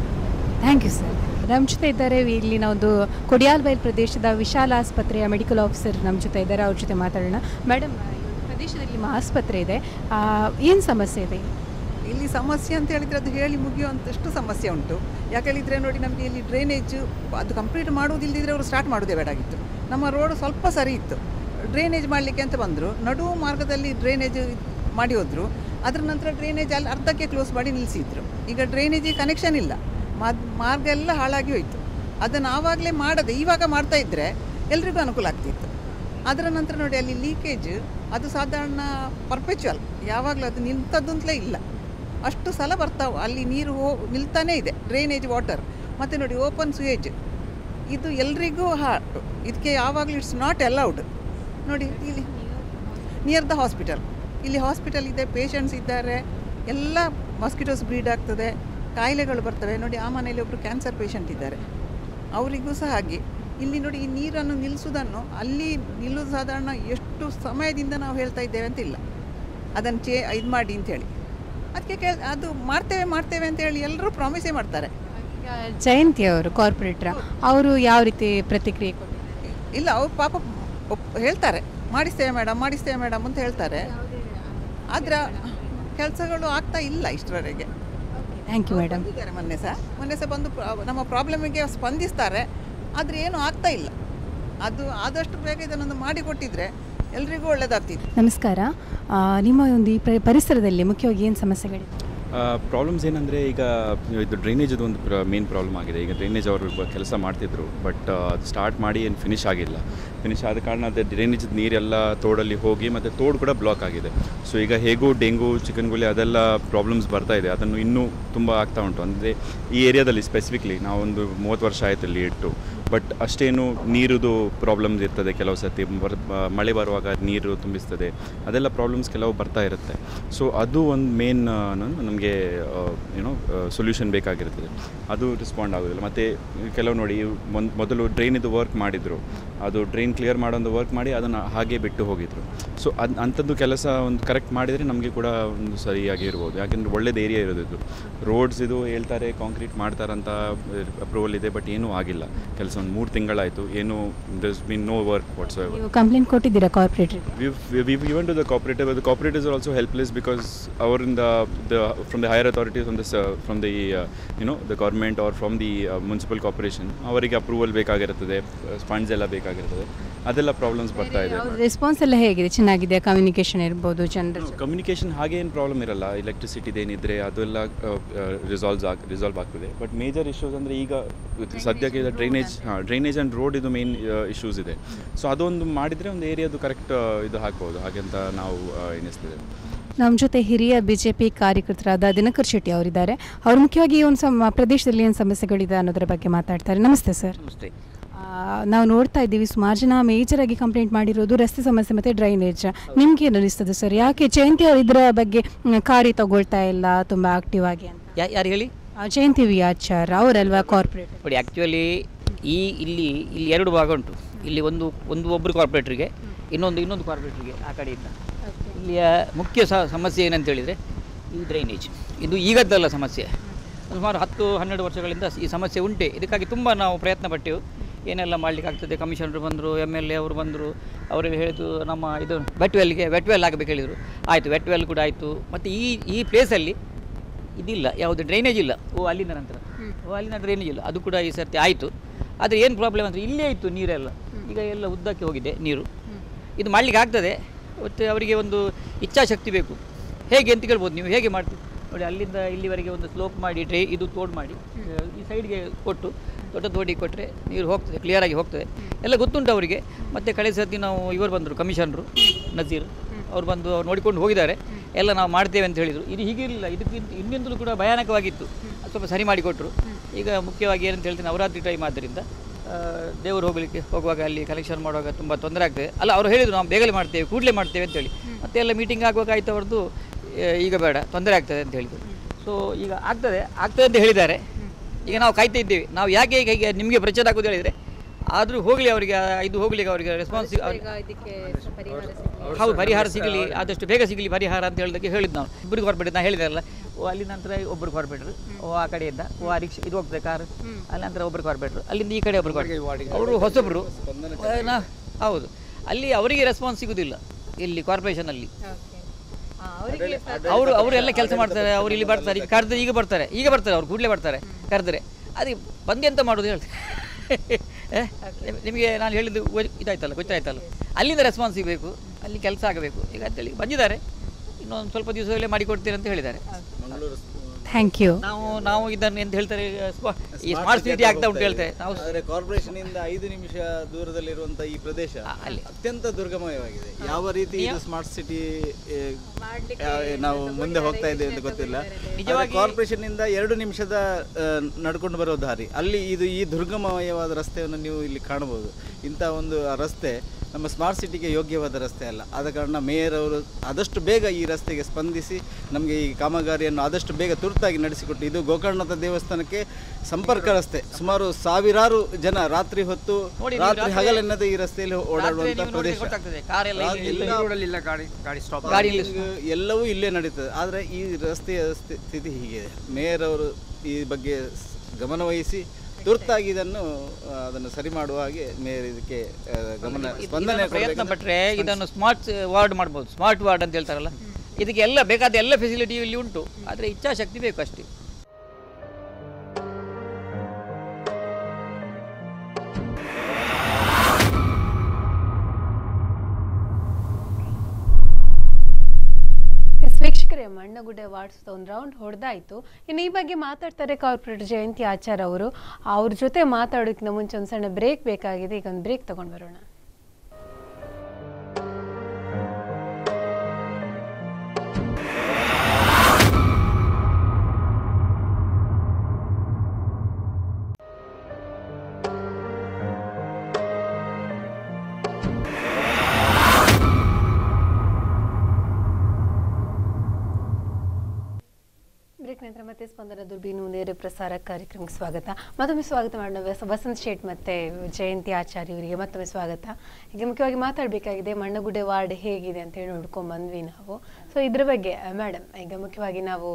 Thank you sir. ನಮ್ಮ ಜೊತೆ ಇದ್ದಾರೆ ಇಲ್ಲಿನ ಒಂದು ಕೊಡಿಯಾಲ್ಬೈಲ್ ಪ್ರದೇಶದ ವಿಶಾಲ ಆಸ್ಪತ್ರೆಯ ಮೆಡಿಕಲ್ ಆಫೀಸರ್ ನಮ್ಮ ಜೊತೆ ಇದ್ದಾರೆ. ಅವ್ರ ಜೊತೆ ಮಾತಾಡೋಣ. ಮೇಡಮ್ ಪ್ರದೇಶದಲ್ಲಿ ಆಸ್ಪತ್ರೆ ಇದೆ. ಏನು ಸಮಸ್ಯೆ ಇದೆ? ಇಲ್ಲಿ ಸಮಸ್ಯೆ ಅಂತ ಹೇಳಿದರೆ ಅದು ಹೇಳಿ ಮುಗಿಯುವಂತಷ್ಟು ಸಮಸ್ಯೆ ಉಂಟು. ಯಾಕೆ ಹೇಳಿದರೆ ನೋಡಿ ನಮಗೆ ಇಲ್ಲಿ ಡ್ರೈನೇಜ್ ಅದು ಕಂಪ್ಲೀಟ್ ಮಾಡುವುದಿಲ್ಲದಿದ್ದರೆ ಅವರು ಸ್ಟಾರ್ಟ್ ಮಾಡೋದೇ ಬೇಡಾಗಿತ್ತು ನಮ್ಮ ರೋಡ್ ಸ್ವಲ್ಪ ಸರಿ ಇತ್ತು. ಡ್ರೈನೇಜ್ ಮಾಡಲಿಕ್ಕೆ ಅಂತ ಬಂದರು. ನಡು ಮಾರ್ಗದಲ್ಲಿ ಡ್ರೈನೇಜ್ ಮಾಡಿ ಹೋದರು. ಅದರ ನಂತರ ಡ್ರೈನೇಜ್ ಅಲ್ಲಿ ಅರ್ಧಕ್ಕೆ ಕ್ಲೋಸ್ ಮಾಡಿ ನಿಲ್ಲಿಸಿದ್ರು ಈಗ ಡ್ರೈನೇಜಿಗೆ ಕನೆಕ್ಷನ್ ಇಲ್ಲ. ಮಾರ್ಗ ಎಲ್ಲ ಹಾಳಾಗಿ ಹೋಯಿತು. ಅದನ್ನು ಆವಾಗಲೇ ಮಾಡದೆ, ಇವಾಗ ಮಾಡ್ತಾ ಇದ್ದರೆ ಎಲ್ರಿಗೂ ಅನುಕೂಲ ಆಗ್ತಿತ್ತು. ಅದರ ನಂತರ ನೋಡಿ ಅಲ್ಲಿ ಲೀಕೇಜ್ ಅದು ಸಾಧಾರಣ ಪರ್ಪೆಚುವಲ್ ಯಾವಾಗಲೂ ಅದು ನಿಂತದ್ದು ಅಂತಲೇ ಇಲ್ಲ. ಅಷ್ಟು ಸಲ ಬರ್ತಾವೆ. ಅಲ್ಲಿ ನೀರು ಹೋ, ನಿಲ್ತಾನೇ ಇದೆ. ಡ್ರೈನೇಜ್ ವಾಟರ್ ಮತ್ತು ನೋಡಿ ಓಪನ್ ಸುಯೇಜ್ ಇದು ಎಲ್ರಿಗೂ ಹಾ ಇದಕ್ಕೆ ಯಾವಾಗಲೂ ಇಟ್ಸ್ ನಾಟ್ ಅಲೌಡ್ ನೋಡಿ, ಇಲ್ಲಿ ನಿಯರ್ ದ ಹಾಸ್ಪಿಟಲ್ ಇಲ್ಲಿ ಹಾಸ್ಪಿಟಲ್ ಇದೆ ಪೇಷಂಟ್ಸ್ ಇದ್ದಾರೆ. ಎಲ್ಲ ಮಾಸ್ಕಿಟೋಸ್ ಬ್ರೀಡ್ ಆಗ್ತದೆ. ಕಾಯಿಲೆಗಳು ಬರ್ತವೆ. ನೋಡಿ, ಆ ಮನೆಯಲ್ಲಿ ಒಬ್ಬರು ಕ್ಯಾನ್ಸರ್ ಪೇಷಂಟ್ ಇದ್ದಾರೆ. ಅವರಿಗೂ ಸಹ ಹಾಗೆ. ಇಲ್ಲಿ ನೋಡಿ, ಈ ನೀರನ್ನು ನಿಲ್ಲಿಸೋದನ್ನು ಅಲ್ಲಿ ನಿಲ್ಲೋದು ಸಾಧಾರಣ ಎಷ್ಟು ಸಮಯದಿಂದ ನಾವು ಹೇಳ್ತಾ ಇದ್ದೇವೆ ಅಂತಿಲ್ಲ. ಅದನ್ನು ಚೇ ಇದು ಮಾಡಿ ಅಂತೇಳಿ ಅದಕ್ಕೆ ಕೇಳ ಅದು ಮಾಡ್ತೇವೆ ಮಾಡ್ತೇವೆ ಅಂತ ಹೇಳಿ ಎಲ್ಲರೂ ಪ್ರಾಮಿಸೇ ಮಾಡ್ತಾರೆ. ಜಯಂತಿ ಅವರು ಕಾರ್ಪೊರೇಟ್ರ ಅವರು ಯಾವ ರೀತಿ ಪ್ರತಿಕ್ರಿಯೆ ಇಲ್ಲ ಅವ್ರು ಪಾಪ ಹೇಳ್ತಾರೆ ಮಾಡಿಸ್ತೇವೆ ಮೇಡಮ್ ಮಾಡಿಸ್ತೇವೆ ಮೇಡಮ್ ಅಂತ ಹೇಳ್ತಾರೆ. ಆದರೆ ಕೆಲಸಗಳು ಆಗ್ತಾ ಇಲ್ಲ ಇಷ್ಟರವರೆಗೆ. ಥ್ಯಾಂಕ್ ಯು ಮೇಡಮ್ ಮೊನ್ನೆ ಸಹ. ಮೊನ್ನೆ ಸಹ ಬಂದು ನಮ್ಮ ಪ್ರಾಬ್ಲಮಿಗೆ ಸ್ಪಂದಿಸ್ತಾರೆ. ಆದರೆ ಏನೂ ಆಗ್ತಾ ಇಲ್ಲ. ಅದು ಆದಷ್ಟು ಬೇಗ ಇದನ್ನೊಂದು ಮಾಡಿಕೊಟ್ಟಿದ್ರೆ ಎಲ್ರಿಗೂ ಒಳ್ಳೆಯದಾಗ್ತಿತ್ತು ನಮಸ್ಕಾರ. ನಿಮ್ಮ ಒಂದು ಈ ಪ್ರ- ಪರಿಸರದಲ್ಲಿ ಮುಖ್ಯವಾಗಿ ಏನು ಸಮಸ್ಯೆಗಳಿವೆ? ಪ್ರಾಬ್ಲಮ್ಸ್ ಏನಂದರೆ ಈಗ ಇದು ಡ್ರೈನೇಜದು ಒಂದು ಮೇನ್ ಪ್ರಾಬ್ಲಮ್ ಆಗಿದೆ. ಈಗ ಡ್ರೈನೇಜ್ ಅವರು ಕೆಲಸ ಮಾಡ್ತಿದ್ರು ಬಟ್ ಅದು ಸ್ಟಾರ್ಟ್ ಮಾಡಿ ಏನು ಫಿನಿಶ್ ಆಗಿಲ್ಲ. ಫಿನಿಶ್ ಆದ ಕಾರಣ ಅದೇ ಡ್ರೈನೇಜ್ ನೀರೆಲ್ಲ ತೋಡಲ್ಲಿ ಹೋಗಿ ಮತ್ತು ತೋಡು ಕೂಡ ಬ್ಲಾಕ್ ಆಗಿದೆ. ಸೊ ಈಗ ಹೇಗೂ ಡೆಂಗು ಚಿಕನ್ಗುಲಿ ಅದೆಲ್ಲ ಪ್ರಾಬ್ಲಮ್ಸ್ ಬರ್ತಾ ಇದೆ. ಅದನ್ನು ಇನ್ನೂ ತುಂಬ ಆಗ್ತಾ ಉಂಟು. ಅಂದರೆ ಈ ಏರಿಯಾದಲ್ಲಿ ಸ್ಪೆಸಿಫಿಕ್ಲಿ ನಾವೊಂದು ಮೂವತ್ತು ವರ್ಷ ಆಯಿತು ಇಲ್ಲಿ ಇಟ್ಟು. ಬಟ್ ಅಷ್ಟೇನು ನೀರುದು ಪ್ರಾಬ್ಲಮ್ಸ್ ಇರ್ತದೆ ಕೆಲವು ಬರ್ ಮಳೆ ಬರುವಾಗ ನೀರು ತುಂಬಿಸ್ತದೆ. ಅದೆಲ್ಲ ಪ್ರಾಬ್ಲಮ್ಸ್ ಕೆಲವು ಬರ್ತಾ ಇರುತ್ತೆ. ಸೊ ಅದು ಒಂದು ಮೇನ್ ನಮಗೆ ಏನೋ ಸೊಲ್ಯೂಷನ್ ಬೇಕಾಗಿರ್ತದೆ. ಅದು ರೆಸ್ಪಾಂಡ್ ಆಗೋದಿಲ್ಲ. ಮತ್ತು ಕೆಲವು ನೋಡಿ ಮೊದಲು ಡ್ರೈನಿದು ವರ್ಕ್ ಮಾಡಿದರು. ಅದು ಡ್ರೈನ್ ಕ್ಲಿಯರ್ ಮಾಡೋ ಒಂದು ವರ್ಕ್ ಮಾಡಿ ಅದನ್ನು ಹಾಗೆ ಬಿಟ್ಟು ಹೋಗಿದ್ರು. ಸೊ ಅದು, ಅಂಥದ್ದು ಕೆಲಸ ಒಂದು ಕರೆಕ್ಟ್ ಮಾಡಿದರೆ ನಮಗೆ ಕೂಡ ಒಂದು ಸರಿಯಾಗಿ ಇರ್ಬೋದು. ಯಾಕೆಂದರೆ ಒಳ್ಳೇದು ಏರಿಯಾ ಇರೋದಿದ್ದು ರೋಡ್ಸ್ ಇದು ಹೇಳ್ತಾರೆ ಕಾಂಕ್ರೀಟ್ ಮಾಡ್ತಾರಂತ ಅಪ್ರೂವಲ್ ಇದೆ ಬಟ್ ಏನೂ ಆಗಿಲ್ಲ. ಕೆಲಸ ಒಂದು ಮೂರು ತಿಂಗಳಾಯಿತು. ಏನು does mean no work what's ನೀವು ಕಂಪ್ಲೇಂಟ್ ಕೊಟ್ಟಿದ್ದೀರಾ corporator we we given to the cooperative, but the cooperatives are also helpless from the from the s- from the the you know the government or from the uh, municipal corporation ಅವರಿಗೆ approval ಬೇಕಾಗಿರುತ್ತದೆ funds ಎಲ್ಲ ಬೇಕಾಗಿರ್ತದೆ ಅದೆಲ್ಲ problems ಬರ್ತಾ ಇದೆ. Response ಎಲ್ಲ ಹೇಗಿದೆ? ಚೆನ್ನಾಗಿದೆ ಕಮ್ಯುನಿಕೇಶನ್ ಇರ್ಬೋದು ಜನರ ಕಮ್ಯುನಿಕೇಶನ್ ಕಮ್ಯುನಿಕೇಷನ್ ಹಾಗೆ ಏನು ಪ್ರಾಬ್ಲಮ್ ಇರಲ್ಲ. ಎಲೆಕ್ಟ್ರಿಸಿಟಿದೇನಿದ್ರೆ ಅದೆಲ್ಲ ರಿಸಾಲ್ವ್ಸ್ ಆಗಿ ರಿಸಾಲ್ವ್ ಆಗ್ತದೆ. ಬಟ್ ಮೇಜರ್ ಇಶ್ಯೂಸ್ ಅಂದರೆ ಈಗ ಸದ್ಯಕ್ಕೆ ಡ್ರೈನೇಜ್ ಹಾಂ ಡ್ರೈನೇಜ್ ಆ್ಯಂಡ್ ರೋಡ್ ಇದು ಮೇನ್ ಇಶ್ಯೂಸ್ ಇದೆ. ಸೊ ಅದೊಂದು ಮಾಡಿದರೆ ಒಂದು ಏರಿಯಾದು ಕರೆಕ್ಟ್ ಇದು ಹಾಕ್ಬೋದು. ಹಾಗೆಂತ ನಾವು ಎನಿಸ್ತಿದ್ದೇವೆ ನಮ್ಮ ಜೊತೆ ಹಿರಿಯ ಬಿ ಜೆ ಪಿ ಕಾರ್ಯಕರ್ತರಾದ ದಿನಕರ್ ಶೆಟ್ಟಿ ಅವರಿದ್ದಾರೆ. ಅವರು ಮುಖ್ಯವಾಗಿ ಈ ಒಂದು ಸಮ ಪ್ರದೇಶದಲ್ಲಿ ಏನು ಸಮಸ್ಯೆಗಳಿದೆ ಅನ್ನೋದರ ಬಗ್ಗೆ ಮಾತಾಡ್ತಾರೆ. ನಮಸ್ತೆ ಸರ್. ನಮಸ್ತೆ. ನಾವು ನೋಡ್ತಾ ಇದ್ದೀವಿ ಸುಮಾರು ಜನ ಮೇಜರ್ ಆಗಿ ಕಂಪ್ಲೇಂಟ್ ಮಾಡಿರೋದು ರಸ್ತೆ ಸಮಸ್ಯೆ ಮತ್ತು ಡ್ರೈನೇಜ್ ನಿಮ್ಗೆ ಏನು ಅನಿಸ್ತದೆ ಸರ್? ಯಾಕೆ ಜಯಂತಿ ಅವರು ಇದರ ಬಗ್ಗೆ ಕಾರ್ಯ ತಗೊಳ್ತಾ ಇಲ್ಲ ತುಂಬ ಆಕ್ಟಿವ್ ಆಗಿ ಅಂತ? ಯಾ- ಯಾರು ಹೇಳಿ? ಜಯಂತಿ ವಿ ಆಚಾರ್ ಅವರಲ್ವಾ ಕಾರ್ಪೊರೇಟ್ ನೋಡಿ ಆ್ಯಕ್ಚುಲಿ ಈ ಇಲ್ಲಿ ಇಲ್ಲಿ ಎರಡು ಭಾಗ ಉಂಟು. ಇಲ್ಲಿ ಒಂದು ಒಂದು ಒಬ್ಬರು ಕಾರ್ಪೊರೇಟ್ರಿಗೆ ಇನ್ನೊಂದು ಇನ್ನೊಂದು ಕಾರ್ಪೊರೇಟ್ರಿಗೆ ಆ ಕಡೆಯಿಂದ. ಇಲ್ಲಿಯ ಮುಖ್ಯ ಸ ಸಮಸ್ಯೆ ಏನಂತ ಹೇಳಿದರೆ ಈ ಡ್ರೈನೇಜ್ ಇದು ಈಗದ್ದಲ್ಲ ಸಮಸ್ಯೆ. ಸುಮಾರು ಹತ್ತು ಹನ್ನೆರಡು ವರ್ಷಗಳಿಂದ ಈ ಸಮಸ್ಯೆ ಉಂಟೆ. ಇದಕ್ಕಾಗಿ ತುಂಬ ನಾವು ಪ್ರಯತ್ನ ಪಟ್ಟೆವು. ಏನೆಲ್ಲ ಮಾಡಲಿಕ್ಕೆ ಆಗ್ತದೆ? ಕಮಿಷನರ್ ಬಂದರು ಎಂ ಎಲ್ ಎ ಅವರು ಬಂದರು ಅವರಿಗೆ ಹೇಳಿದ್ದು ನಮ್ಮ ಇದು ವೆಟ್ವೆಲ್ಗೆ ವೆಟ್ವೆಲ್ ಆಗಬೇಕು ಹೇಳಿದರು. ಆಯಿತು ವೆಟ್ವೆಲ್ ಕೂಡ ಆಯಿತು. ಮತ್ತು ಈ ಈ ಪ್ಲೇಸಲ್ಲಿ ಇದಿಲ್ಲ ಯಾವುದು ಡ್ರೈನೇಜ್ ಇಲ್ಲ. ಓ ಅಲ್ಲಿನ ನಂತರ. ಓ ಅಲ್ಲಿನ ಡ್ರೈನೇಜ್ ಇಲ್ಲ. ಅದು ಕೂಡ ಈ ಸರ್ತಿ ಆಯಿತು. ಆದರೆ ಏನು ಪ್ರಾಬ್ಲಮ್ ಅಂದರೆ ಇಲ್ಲೇ ಇತ್ತು ನೀರೆಲ್ಲ. ಈಗ ಎಲ್ಲ ಉದ್ದಕ್ಕೆ ಹೋಗಿದೆ ನೀರು. ಇದು ಮಾಡಲಿಕ್ಕೆ ಆಗ್ತದೆ ಮತ್ತು ಅವರಿಗೆ ಒಂದು ಇಚ್ಛಾಶಕ್ತಿ ಬೇಕು. ಹೇಗೆ ಅಂತ ಕೇಳ್ಬೋದು ನೀವು ಹೇಗೆ ಮಾಡ್ತೀವಿ ನೋಡಿ ಅಲ್ಲಿಂದ ಇಲ್ಲಿವರೆಗೆ ಒಂದು ಸ್ಲೋಪ್ ಮಾಡಿ ಡ್ರೈ ಇದು ತೋಡ್ ಮಾಡಿ ಈ ಸೈಡ್ಗೆ ಕೊಟ್ಟು ದೊಡ್ಡ ತೋಡಿ ಕೊಟ್ಟರೆ ನೀರು ಹೋಗ್ತದೆ ಕ್ಲಿಯರಾಗಿ ಹೋಗ್ತದೆ. ಎಲ್ಲ ಗೊತ್ತುಂಟು ಅವರಿಗೆ. ಮತ್ತು ಕಳೆದ ಸರ್ತಿ ನಾವು ಇವರು ಬಂದರು ಕಮಿಷನರು ನಜೀರ್. ಅವ್ರು ಬಂದು ಅವ್ರು ನೋಡಿಕೊಂಡು ಹೋಗಿದ್ದಾರೆ. ಎಲ್ಲ ನಾವು ಮಾಡ್ತೇವೆ ಅಂತ ಹೇಳಿದರು. ಇದು ಹೀಗಿರಲಿಲ್ಲ. ಇದಕ್ಕಿಂತ ಇನ್ನಿಂದಲೂ ಕೂಡ ಭಯಾನಕವಾಗಿತ್ತು. ಸ್ವಲ್ಪ ಸರಿ ಮಾಡಿಕೊಟ್ರು. ಈಗ ಮುಖ್ಯವಾಗಿ ಏನಂತ ಹೇಳ್ತೀನಿ ನವರಾತ್ರಿ ಟೈಮ್ ಆದ್ದರಿಂದ ದೇವರು ಹೋಗಲಿಕ್ಕೆ ಹೋಗುವಾಗ ಅಲ್ಲಿ ಕಲೆಕ್ಷನ್ ಮಾಡುವಾಗ ತುಂಬ ತೊಂದರೆ ಆಗ್ತದೆ. ಅಲ್ಲ ಅವರು ಹೇಳಿದರು ನಾವು ಬೇಗಲೇ ಮಾಡ್ತೇವೆ ಕೂಡಲೇ ಮಾಡ್ತೇವೆ ಅಂತೇಳಿ ಮತ್ತೆ ಎಲ್ಲ ಮೀಟಿಂಗ್ ಆಗುವಾಗ ಆಯ್ತು ಅವ್ರದ್ದು ಈಗ ಬೇಡ ತೊಂದರೆ ಆಗ್ತದೆ ಅಂತ ಹೇಳಿದರು. ಸೊ ಈಗ ಆಗ್ತದೆ ಆಗ್ತದೆ ಅಂತ ಹೇಳಿದ್ದಾರೆ. ಈಗ ನಾವು ಕಾಯ್ತಾ ಇದ್ದೇವೆ. ನಾವು ಯಾಕೆ ಈಗ ಈಗ ನಿಮಗೆ ಪ್ರಚಾರ ಆಗೋದು ಹೇಳಿದರೆ ಆದರೂ ಹೋಗಲಿ ಅವರಿಗೆ ಇದು ಹೋಗ್ಲಿಕ್ಕೆ ಅವರಿಗೆ ರೆಸ್ಪಾನ್ಸ್ ಹೌದು ಪರಿಹಾರ ಸಿಗಲಿ ಆದಷ್ಟು ಬೇಗ ಸಿಗಲಿ ಪರಿಹಾರ ಅಂತ ಹೇಳೋದಕ್ಕೆ ಹೇಳಿದ್ದು ನಾವು. ಇಬ್ಬರು ಕಾರ್ಪೊರೇಟ್ ನಾ ಹೇಳಿದಾರಲ್ಲ ಓ ಅಲ್ಲಿ ನಂತರ ಒಬ್ಬರು ಕಾರ್ಪೊರೇಟರ್ ಓ ಆ ಕಡೆಯಿಂದ. ಓ ಆ ರಿಕ್ಷಾ ಇದು ಹೋಗ್ತದೆ ಕಾರ್. ಅಲ್ಲಿ ನಂತರ ಒಬ್ಬರು ಕಾರ್ಪೊರೇಟರ್ ಅಲ್ಲಿಂದ ಈ ಕಡೆ ಒಬ್ಬರು ಕಾರ್ಪೊರೇಟರ್ ಅವರು ಹೊಸಬ್ರು. ನಾ- ಹೌದು. ಅಲ್ಲಿ ಅವರಿಗೆ ರೆಸ್ಪಾನ್ಸ್ ಸಿಗುದಿಲ್ಲ ಇಲ್ಲಿ ಕಾರ್ಪೊರೇಷನಲ್ಲಿ ಅವರು ಅವರೆಲ್ಲ ಕೆಲಸ ಮಾಡ್ತಾರೆ ಅವ್ರು ಇಲ್ಲಿ ಬರ್ತಾರೆ. ಈಗ ಕರೆದ್ರೆ ಈಗ ಬರ್ತಾರೆ ಈಗ ಬರ್ತಾರೆ ಅವ್ರು ಕೂಡಲೇ ಬರ್ತಾರೆ. ಕರೆದ್ರೆ. ಅದಕ್ಕೆ ಬಂದು ಎಂತ ಮಾಡೋದು ಹೇಳ್ತಾರೆ ನಿಮಗೆ ನಾನು ಹೇಳಿದ್ದು ಇದಾಯ್ತಲ್ಲ, ಗೊತ್ತಾಯ್ತಲ್ಲ? ಅಲ್ಲಿಂದ ರೆಸ್ಪಾನ್ಸ್ ಸಿಗಬೇಕು ಅಲ್ಲಿ ಕೆಲಸ ಆಗಬೇಕು. ಈಗ ಅಂತೇಳಿ ಬಂದಿದ್ದಾರೆ. ಇನ್ನೊಂದು ಸ್ವಲ್ಪ ದಿವಸದಲ್ಲೇ ಮಾಡಿಕೊಡ್ತೀರಂತ ಹೇಳಿದ್ದಾರೆ. ಥ್ಯಾಂಕ್ ಯು ನಾವು ನಾವು ಇದನ್ನು ಎಂತ ಹೇಳ್ತಾರೆ ಈ ಸ್ಮಾರ್ಟ್ ಸಿಟಿ ಆಗ್ತಾ ಉಂಟು ಹೇಳ್ತೇವೆ ನಾವು ಆದರೆ ಕಾರ್ಪೊರೇಷನ್ ಇಂದ ಐದು ನಿಮಿಷ ದೂರದಲ್ಲಿರುವಂತಹ ಈ ಪ್ರದೇಶ ಅತ್ಯಂತ ದುರ್ಗಮಯವಾಗಿದೆ. ಯಾವ ರೀತಿ ಇದು ಸ್ಮಾರ್ಟ್ ಸಿಟಿ ನಾವು ಮುಂದೆ ಹೋಗ್ತಾ ಇದ್ದೇವೆ ಅಂತ ಗೊತ್ತಿಲ್ಲ. ನಿಜವಾಗಿ- ಕಾರ್ಪೊರೇಷನ್ ಇಂದ ಎರಡು ನಿಮಿಷದ ನಡ್ಕೊಂಡು ಬರೋ ದಾರಿ. ಅಲ್ಲಿ ಇದು ಈ ದುರ್ಗಮಯವಾದ ರಸ್ತೆಯನ್ನು ನೀವು ಇಲ್ಲಿ ಕಾಣಬಹುದು. ಇಂಥ ಒಂದು ರಸ್ತೆ ನಮ್ಮ ಸ್ಮಾರ್ಟ್ ಸಿಟಿಗೆ ಯೋಗ್ಯವಾದ ರಸ್ತೆ ಅಲ್ಲ. ಆದ ಕಾರಣ ಮೇಯರ್ ಅವರು ಆದಷ್ಟು ಬೇಗ ಈ ರಸ್ತೆಗೆ ಸ್ಪಂದಿಸಿ ನಮಗೆ ಈ ಕಾಮಗಾರಿಯನ್ನು ಆದಷ್ಟು ಬೇಗ ತುರ್ತಾಗಿ ನಡೆಸಿಕೊಟ್ಟು ಇದು ಗೋಕರ್ಣದ ದೇವಸ್ಥಾನಕ್ಕೆ ಸಂಪರ್ಕ ರಸ್ತೆ. ಸುಮಾರು ಸಾವಿರಾರು ಜನ ರಾತ್ರಿ ಹೊತ್ತು ರಾತ್ರಿ ಹಗಲೆನ್ನದೆ ಈ ರಸ್ತೆಯಲ್ಲಿ ಓಡಾಡುವಂತಹ ಪ್ರದೇಶ. ಎಲ್ಲವೂ ಇಲ್ಲೇ ನಡೀತದೆ. ಆದರೆ ಈ ರಸ್ತೆಯ ಸ್ಥಿತಿ ಹೀಗಿದೆ. ಮೇಯರ್ ಅವರು ಈ ಬಗ್ಗೆ ಗಮನವಹಿಸಿ ತುರ್ತಾಗಿ ಇದನ್ನು ಅದನ್ನು ಸರಿ ಮಾಡುವ ಹಾಗೆ ಮೇಯರ್ ಇದಕ್ಕೆ ಗಮನ ಸ್ಪಂದನೆ ಪ್ರಯತ್ನ ಪಟ್ಟರೆ ಇದನ್ನು ಸ್ಮಾರ್ಟ್ ವಾರ್ಡ್ ಮಾಡ್ಬೋದು. ಸ್ಮಾರ್ಟ್ ವಾರ್ಡ್ ಅಂತ ಹೇಳ್ತಾರಲ್ಲ. ಇದಕ್ಕೆ ಎಲ್ಲ ಬೇಕಾದ ಎಲ್ಲ ಫೆಸಿಲಿಟಿ ಇಲ್ಲಿ ಉಂಟು. ಆದರೆ ಇಚ್ಛಾಶಕ್ತಿ ಬೇಕು ಅಷ್ಟೇ. ವಾರ್ಡ್ಸ್ ಒಂದು ರೌಂಡ್ ಹೊಡೆದಾಯ್ತು. ಇನ್ನು ಈ ಬಗ್ಗೆ ಮಾತಾಡ್ತಾರೆ ಕಾರ್ಪೊರೇಟ್ ಜಯಂತಿ ಆಚಾರ್ ಅವರು. ಅವ್ರ ಜೊತೆ ಮಾತಾಡೋಕ್ಕಿಂತ ಮುಂಚೆ ಒಂದು ಸಣ್ಣ ಬ್ರೇಕ್ ಬೇಕಾಗಿದೆ. ಈಗ ಒಂದು ಬ್ರೇಕ್ ತೊಗೊಂಡು ಬರೋಣ. ಸ್ಪಂದನ ದುರ್ಬೀನು ನೇರ ಪ್ರಸಾರ ಕಾರ್ಯಕ್ರಮಕ್ಕೆ ಸ್ವಾಗತ. ಮತ್ತೊಮ್ಮೆ ಸ್ವಾಗತ ಮಾಡೋಣ. ವಸಂತ ಶೇಟ್ ಮತ್ತೆ ಜಯಂತಿ ಆಚಾರ್ಯ ಇವರಿಗೆ ಮತ್ತೊಮ್ಮೆ ಸ್ವಾಗತ. ಈಗ ಮುಖ್ಯವಾಗಿ ಮಾತಾಡಬೇಕಾಗಿದೆ ಮಣ್ಣಗುಡ್ಡೆ ವಾರ್ಡ್ ಹೇಗಿದೆ ಅಂತ ಹೇಳಿ ನೋಡ್ಕೊಂಡು ಬಂದ್ವಿ ನಾವು. ಸೊ ಇದ್ರ ಬಗ್ಗೆ ಮೇಡಮ್ ಈಗ ಮುಖ್ಯವಾಗಿ ನಾವು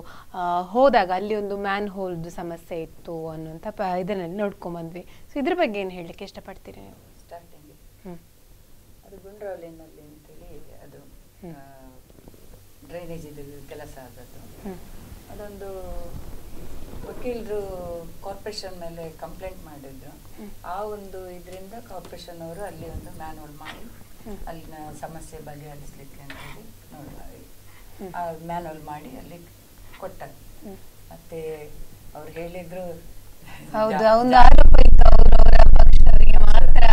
ಹೋದಾಗ ಅಲ್ಲಿ ಒಂದು ಮ್ಯಾನ್ ಹೋಲ್ದು ಸಮಸ್ಯೆ ಇತ್ತು ಅನ್ನುವಂಥ ಪ ಇದನ್ನಲ್ಲಿ ನೋಡ್ಕೊಂಡ್ ಬಂದ್ವಿ. ಸೊ ಇದ್ರ ಬಗ್ಗೆ ಏನು ಹೇಳಲಿಕ್ಕೆ ಇಷ್ಟಪಡ್ತೀರಿ ನೀವು. ಅದು ಗುಂಡ್ರವಲಿನಲ್ಲಿ ಅಂತೇಳಿ ಅದು ಡ್ರೈನೇಜ್ ಇದು ಕೆಲಸ ಆದದ್ದು. ಅದೊಂದು ವಕೀಲರು ಕಾರ್ಪೊರೇಷನ್ ಮೇಲೆ ಕಂಪ್ಲೇಂಟ್ ಮಾಡಿದ್ರು. ಆ ಒಂದು ಇದರಿಂದ ಕಾರ್ಪೊರೇಷನ್ ಅವರು ಅಲ್ಲಿ ಒಂದು ಮ್ಯಾನ್ವಲ್ ಮಾಡಿ ಅಲ್ಲಿನ ಸಮಸ್ಯೆ ಬಗೆಹರಿಸ್ಲಿಕ್ಕೆ ಅಂತೇಳಿ ನೋಡಿ ಆ ಮ್ಯಾನ್ವಲ್ ಮಾಡಿ ಅಲ್ಲಿ ಕೊಟ್ಟ. ಮತ್ತೆ ಅವ್ರು ಹೇಳಿದ್ರು ಹೌದು ಆರೋಪ ಇತ್ತು ಪಕ್ಷದವರಿಗೆ ಮಾತ್ರ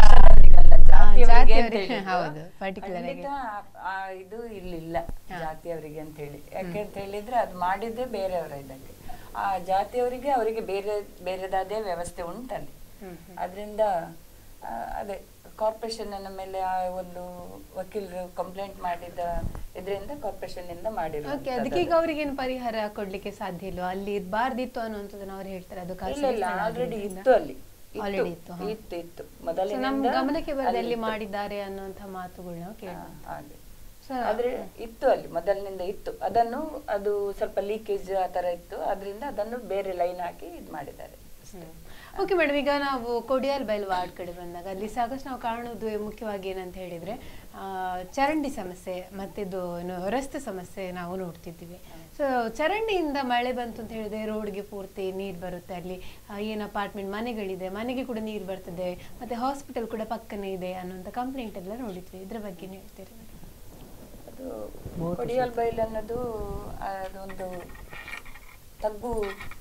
ಅಂತ ಹೌದು ಇದು ಇಲ್ಲಿಲ್ಲ ಜಾತಿಯವರಿಗೆ ಅಂತ ಹೇಳಿ. ಯಾಕೆ ಅಂತ ಹೇಳಿದ್ರೆ ಅದು ಮಾಡಿದ್ದೇ ಬೇರೆಯವರ ಇದಕ್ಕೆ. ಆ ಜಾತಿಯವರಿಗೆ ಅವರಿಗೆ ಬೇರೆ ಬೇರೆದಾದೇ ವ್ಯವಸ್ಥೆ ಉಂಟಲ್ಲಿ. ಅದರಿಂದ ಅದೇ ಕಾರ್ಪೊರೇಷನ್ ಮೇಲೆ ಆ ಒಂದು ವಕೀಲರು ಕಂಪ್ಲೇಂಟ್ ಮಾಡಿದ ಇದರಿಂದ ಕಾರ್ಪೊರೇಷನ್ ಇಂದ ಓಕೆ ಅದಕ್ಕೆ ಈಗ ಏನು ಪರಿಹಾರ ಕೊಡ್ಲಿಕ್ಕೆ ಸಾಧ್ಯ ಇಲ್ಲ ಅಲ್ಲಿ ಇರಬಾರ್ದಿತ್ತು ಅನ್ನುವಂಥದ್ದನ್ನ ಅವ್ರು ಹೇಳ್ತಾರೆ. ಅದು ಇಲ್ಲ ಇಲ್ಲ ಆಲ್ರೆಡಿ ಇತ್ತು ಅಲ್ಲಿ. ಇತ್ತು. ಆಲ್ರೆಡಿ ಇತ್ತು. ಇತ್ತು ಇತ್ತು. So, ಮೊದಲಿನಿಂದ ನಮ್ ಗಮನಕ್ಕೆ ಬರದೆ ಅಲ್ಲಿ ಅಲ್ಲಿ ಮಾಡಿದ್ದಾರೆ ಅನ್ನುವಂಥ ಮಾತುಗಳನ್ನ ಕೇಳಿ ಹಾಗೆ. ಆದ್ರೆ ಇತ್ತು ಅಲ್ಲಿ ಮೊದಲಿನಿಂದ ಇತ್ತು. ಅದನ್ನು ಅದು ಸ್ವಲ್ಪ ಲೀಕೇಜ್ ಆ ತರ ಇತ್ತು. ಅದರಿಂದ ಅದನ್ನು ಬೇರೆ ಲೈನ್ ಹಾಕಿ ಇದು ಮಾಡಿದ್ದಾರೆ. ಓಕೆ ಮೇಡಮ್ ಈಗ ನಾವು ಕೊಡಿಯಾಲ್ ಬೈಲ್ ವಾರ್ಡ್ ಕಡೆ ಬಂದಾಗ ಅಲ್ಲಿ ಸಾಕಷ್ಟು ನಾವು ಕಾಣೋದು ಮುಖ್ಯವಾಗಿ ಏನಂತ ಹೇಳಿದ್ರೆ ಚರಂಡಿ ಸಮಸ್ಯೆ ಮತ್ತಿದು ಏನು ರಸ್ತೆ ಸಮಸ್ಯೆ ನಾವು ನೋಡ್ತಿದ್ದೀವಿ. ಸೊ ಚರಂಡಿಯಿಂದ ಮಳೆ ಬಂತು ಅಂತ ಹೇಳಿದ್ರೆ ರೋಡ್ಗೆ ಪೂರ್ತಿ ನೀರು ಬರುತ್ತೆ ಅಲ್ಲಿ. ಏನು ಅಪಾರ್ಟ್ಮೆಂಟ್ ಮನೆಗಳಿದೆ ಮನೆಗೆ ಕೂಡ ನೀರು ಬರ್ತದೆ ಮತ್ತೆ ಹಾಸ್ಪಿಟಲ್ ಕೂಡ ಪಕ್ಕನೇ ಇದೆ ಅನ್ನೋಂಥ ಕಂಪ್ಲೇಂಟ್ ಎಲ್ಲ ನೋಡಿದ್ವಿ. ಇದ್ರ ಬಗ್ಗೆ ಹೇಳ್ತೀರಿ? ಕೊಡಿಯಾಲ್ ಬೈಲ್ ಅನ್ನೋದು ಅದೊಂದು ತಗ್ಗು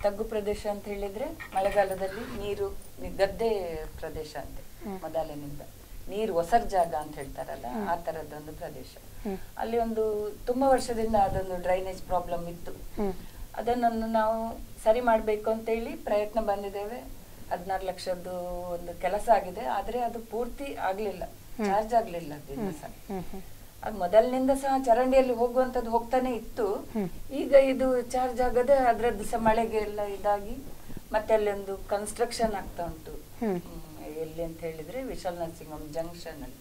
ತಗ್ಗು ಪ್ರದೇಶ ಅಂತ ಹೇಳಿದ್ರೆ ಮಳೆಗಾಲದಲ್ಲಿ ನೀರು ಗದ್ದೆ ಪ್ರದೇಶ ಅಂತೆ ಮೊದಲಿನಿಂದ. ನೀರು ಒಸರ್ ಜಾಗ ಅಂತ ಹೇಳ್ತಾರಲ್ಲ ಆ ತರದೊಂದು ಪ್ರದೇಶ. ಅಲ್ಲಿ ಒಂದು ತುಂಬಾ ವರ್ಷದಿಂದ ಅದೊಂದು ಡ್ರೈನೇಜ್ ಪ್ರಾಬ್ಲಮ್ ಇತ್ತು. ಅದನ್ನೊಂದು ನಾವು ಸರಿ ಮಾಡಬೇಕು ಅಂತೇಳಿ ಪ್ರಯತ್ನ ಬಂದಿದ್ದೇವೆ. ಹದಿನಾರು ಲಕ್ಷದ್ದು ಒಂದು ಕೆಲಸ ಆಗಿದೆ ಆದ್ರೆ ಅದು ಪೂರ್ತಿ ಆಗ್ಲಿಲ್ಲ. ಚಾರ್ಜ್ ಆಗ್ಲಿಲ್ಲ ಸಹ ಅದು ಮೊದಲಿನಿಂದ ಸಹ ಚರಂಡಿಯಲ್ಲಿ ಹೋಗುವಂತದ್ದು ಹೋಗ್ತಾನೆ ಇತ್ತು. ಈಗ ಇದು ಚಾರ್ಜ್ ಆಗದೆ ಅದ್ರದ್ದು ಸಹ ಮಳೆಗೆ ಎಲ್ಲ ಇದಾಗಿ ಮತ್ತೆ ಅಲ್ಲೊಂದು ಕನ್ಸ್ಟ್ರಕ್ಷನ್ ಆಗ್ತಾ ಉಂಟು. ಎಲ್ಲಿ ಅಂತ ಹೇಳಿದ್ರೆ ವಿಶಾಲ್ ನರ್ಸಿಂಗ್ ಹೋಮ್ ಜಂಕ್ಷನ್ ಅಲ್ಲಿ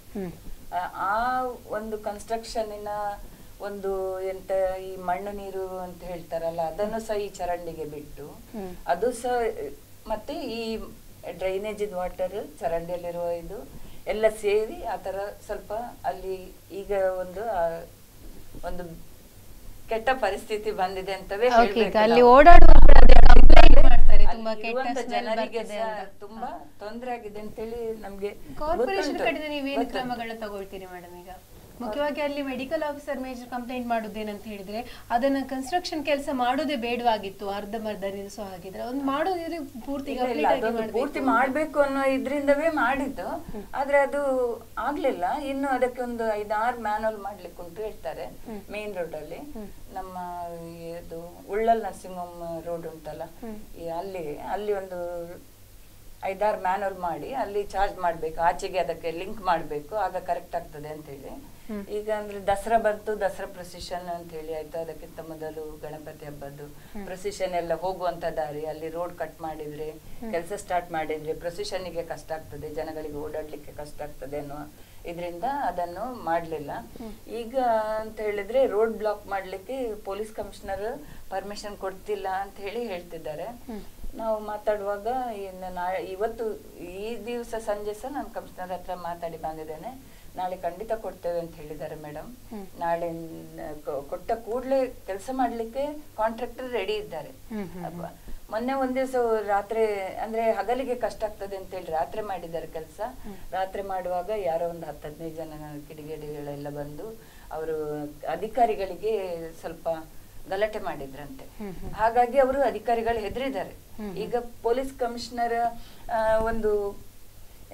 ಆ- ಆ ಒಂದು ಕನ್ಸ್ಟ್ರಕ್ಷನ್ನಿನ ಒಂದು ಎಂತ ಈ ಮಣ್ಣು ನೀರು ಅಂತ ಹೇಳ್ತಾರಲ್ಲ ಅದನ್ನು ಸಹ ಈ ಚರಂಡಿಗೆ ಬಿಟ್ಟು ಅದು ಸಹ ಮತ್ತೆ ಈ ಡ್ರೈನೇಜ್ ವಾಟರ್ ಚರಂಡಿಯಲ್ಲಿರುವ ಇದು ಎಲ್ಲ ಸೇರಿ ಆ ತರ ಸ್ವಲ್ಪ ಅಲ್ಲಿ ಈಗ ಒಂದು ಒಂದು ಕೆಟ್ಟ ಪರಿಸ್ಥಿತಿ ಬಂದಿದೆ ಅಂತವೇ ಅಲ್ಲಿ ಜನರಿಗೆ. ತುಂಬಾ ತೊಂದರೆ ಆಗಿದೆ ಅಂತೇಳಿ ನಮ್ಗೆ ಕಾರ್ಪೊರೇಷನ್. ಕಡೆಯಿಂದ ನೀವೇನು. ಕ್ರಮಗಳನ್ನ ತಗೊಳ್ತೀರಿ ಮೇಡಮ್ ಈಗ ಮುಖ್ಯವಾಗಿ ಅಲ್ಲಿ ಮೆಡಿಕಲ್ ಆಫೀಸರ್ ಮೇಜರ್ ಕಂಪ್ಲೇಂಟ್ ಮಾಡುದೇನಂತ ಹೇಳಿದ್ರೆ ಅದನ್ನ ಕನ್ಸ್ಟ್ರಕ್ಷನ್ ಕೆಲಸ ಮಾಡೋದೇ ಬೇಡವಾಗಿತ್ತು ಅರ್ಧಂಬರ್ಧ ನಿಲ್ಲಿಸೋ ಹಾಗಿದ್ರೆ. ಒಂದು ಮಾಡೋದಿದ್ರೆ ಪೂರ್ತಿ ಪೂರ್ತಿ. ಮಾಡ್ಬೇಕು ಅನ್ನೋ ಇದ್ರಿಂದವೇ ಮಾಡಿದ್ದು. ಆದ್ರೆ ಅದು ಆಗ್ಲಿಲ್ಲ. ಇನ್ನು ಅದಕ್ಕೆ ಒಂದು ಐದಾರು ಮ್ಯಾನುವಲ್ ಮಾಡ್ಲಿಕ್ಕೆ ಉಂಟು ಹೇಳ್ತಾರೆ ಮೇನ್ ರೋಡ್ ಅಲ್ಲಿ. ನಮ್ಮ ಇದು ಉಳ್ಳಲ್ ನರ್ಸಿಂಗ್ ಹೋಮ್. ರೋಡ್ ಉಂಟಲ್ಲ ಅಲ್ಲಿ ಅಲ್ಲಿ ಒಂದು ಐದಾರು ಮ್ಯಾನುವಲ್ ಮಾಡಿ ಅಲ್ಲಿ ಚಾರ್ಜ್ ಮಾಡಬೇಕು. ಆಚೆಗೆ ಅದಕ್ಕೆ ಲಿಂಕ್ ಮಾಡಬೇಕು. ಆಗ ಕರೆಕ್ಟ್ ಆಗ್ತದೆ ಅಂತ ಹೇಳಿ ಈಗ ಅಂದ್ರೆ ದಸರಾ ಬಂತು ದಸರಾ ಪ್ರೊಸಿಷನ್ ಅಂತ ಹೇಳಿ ಆಯ್ತು. ಅದಕ್ಕಿಂತ ಮೊದಲು ಗಣಪತಿ ಹಬ್ಬದ್ದು ಪ್ರೊಸಿಷನ್ ಎಲ್ಲ ಹೋಗುವಂತ ದಾರಿ. ಅಲ್ಲಿ ರೋಡ್ ಕಟ್ ಮಾಡಿದ್ರೆ ಕೆಲಸ ಸ್ಟಾರ್ಟ್ ಮಾಡಿದ್ರೆ ಪ್ರೊಸಿಷನ್ಗೆ ಗೆ ಕಷ್ಟ ಆಗ್ತದೆ. ಜನಗಳಿಗೆ ಓಡಾಡ್ಲಿಕ್ಕೆ ಕಷ್ಟ ಆಗ್ತದೆ ಅನ್ನೋ ಇದರಿಂದ ಅದನ್ನು ಮಾಡಲಿಲ್ಲ. ಈಗ ಅಂತ ಹೇಳಿದ್ರೆ ರೋಡ್ ಬ್ಲಾಕ್ ಮಾಡ್ಲಿಕ್ಕೆ ಪೊಲೀಸ್ ಕಮಿಷನರ್ ಪರ್ಮಿಷನ್ ಕೊಡ್ತಿಲ್ಲ ಅಂತ ಹೇಳಿ ಹೇಳ್ತಿದ್ದಾರೆ. ನಾವು ಮಾತಾಡುವಾಗ ಇನ್ನು ನಾಳೆ ಇವತ್ತು ಈ ದಿವಸ ಸಂಜೆ ಸಹ ನಾನು ಕಮಿಷನರ್ ಹತ್ರ ಮಾತಾಡಿ ಬಂದಿದ್ದೇನೆ. ನಾಳೆ ಖಂಡಿತ ಕೊಡ್ತೇವೆ ಅಂತ ಹೇಳಿದ್ದಾರೆ ಮೇಡಮ್. ನಾಳೆ ಕೊಟ್ಟ ಕೂಡಲೇ ಕೆಲಸ ಮಾಡ್ಲಿಕ್ಕೆ ಕಾಂಟ್ರಾಕ್ಟರ್ ರೆಡಿ ಇದ್ದಾರೆ. ಮೊನ್ನೆ ಒಂದ್ ದಿವಸ ರಾತ್ರಿ ಅಂದ್ರೆ ಹಗಲಿಗೆ ಕಷ್ಟ ಆಗ್ತದೆ ಅಂತ ಹೇಳಿ ರಾತ್ರಿ ಮಾಡಿದ್ದಾರೆ ಕೆಲಸ. ರಾತ್ರಿ ಮಾಡುವಾಗ ಯಾರೋ ಒಂದು ಹತ್ತು ಹದಿನೈದು ಜನ ಕಿಡಿಗೇಡಿಗಳೆಲ್ಲ ಬಂದು ಅವರು ಅಧಿಕಾರಿಗಳಿಗೆ ಸ್ವಲ್ಪ ಗಲಾಟೆ ಮಾಡಿದ್ರಂತೆ. ಹಾಗಾಗಿ ಅವರು ಅಧಿಕಾರಿಗಳು ಹೆದರಿದ್ದಾರೆ. ಈಗ ಪೊಲೀಸ್ ಕಮಿಷನರ್ ಒಂದು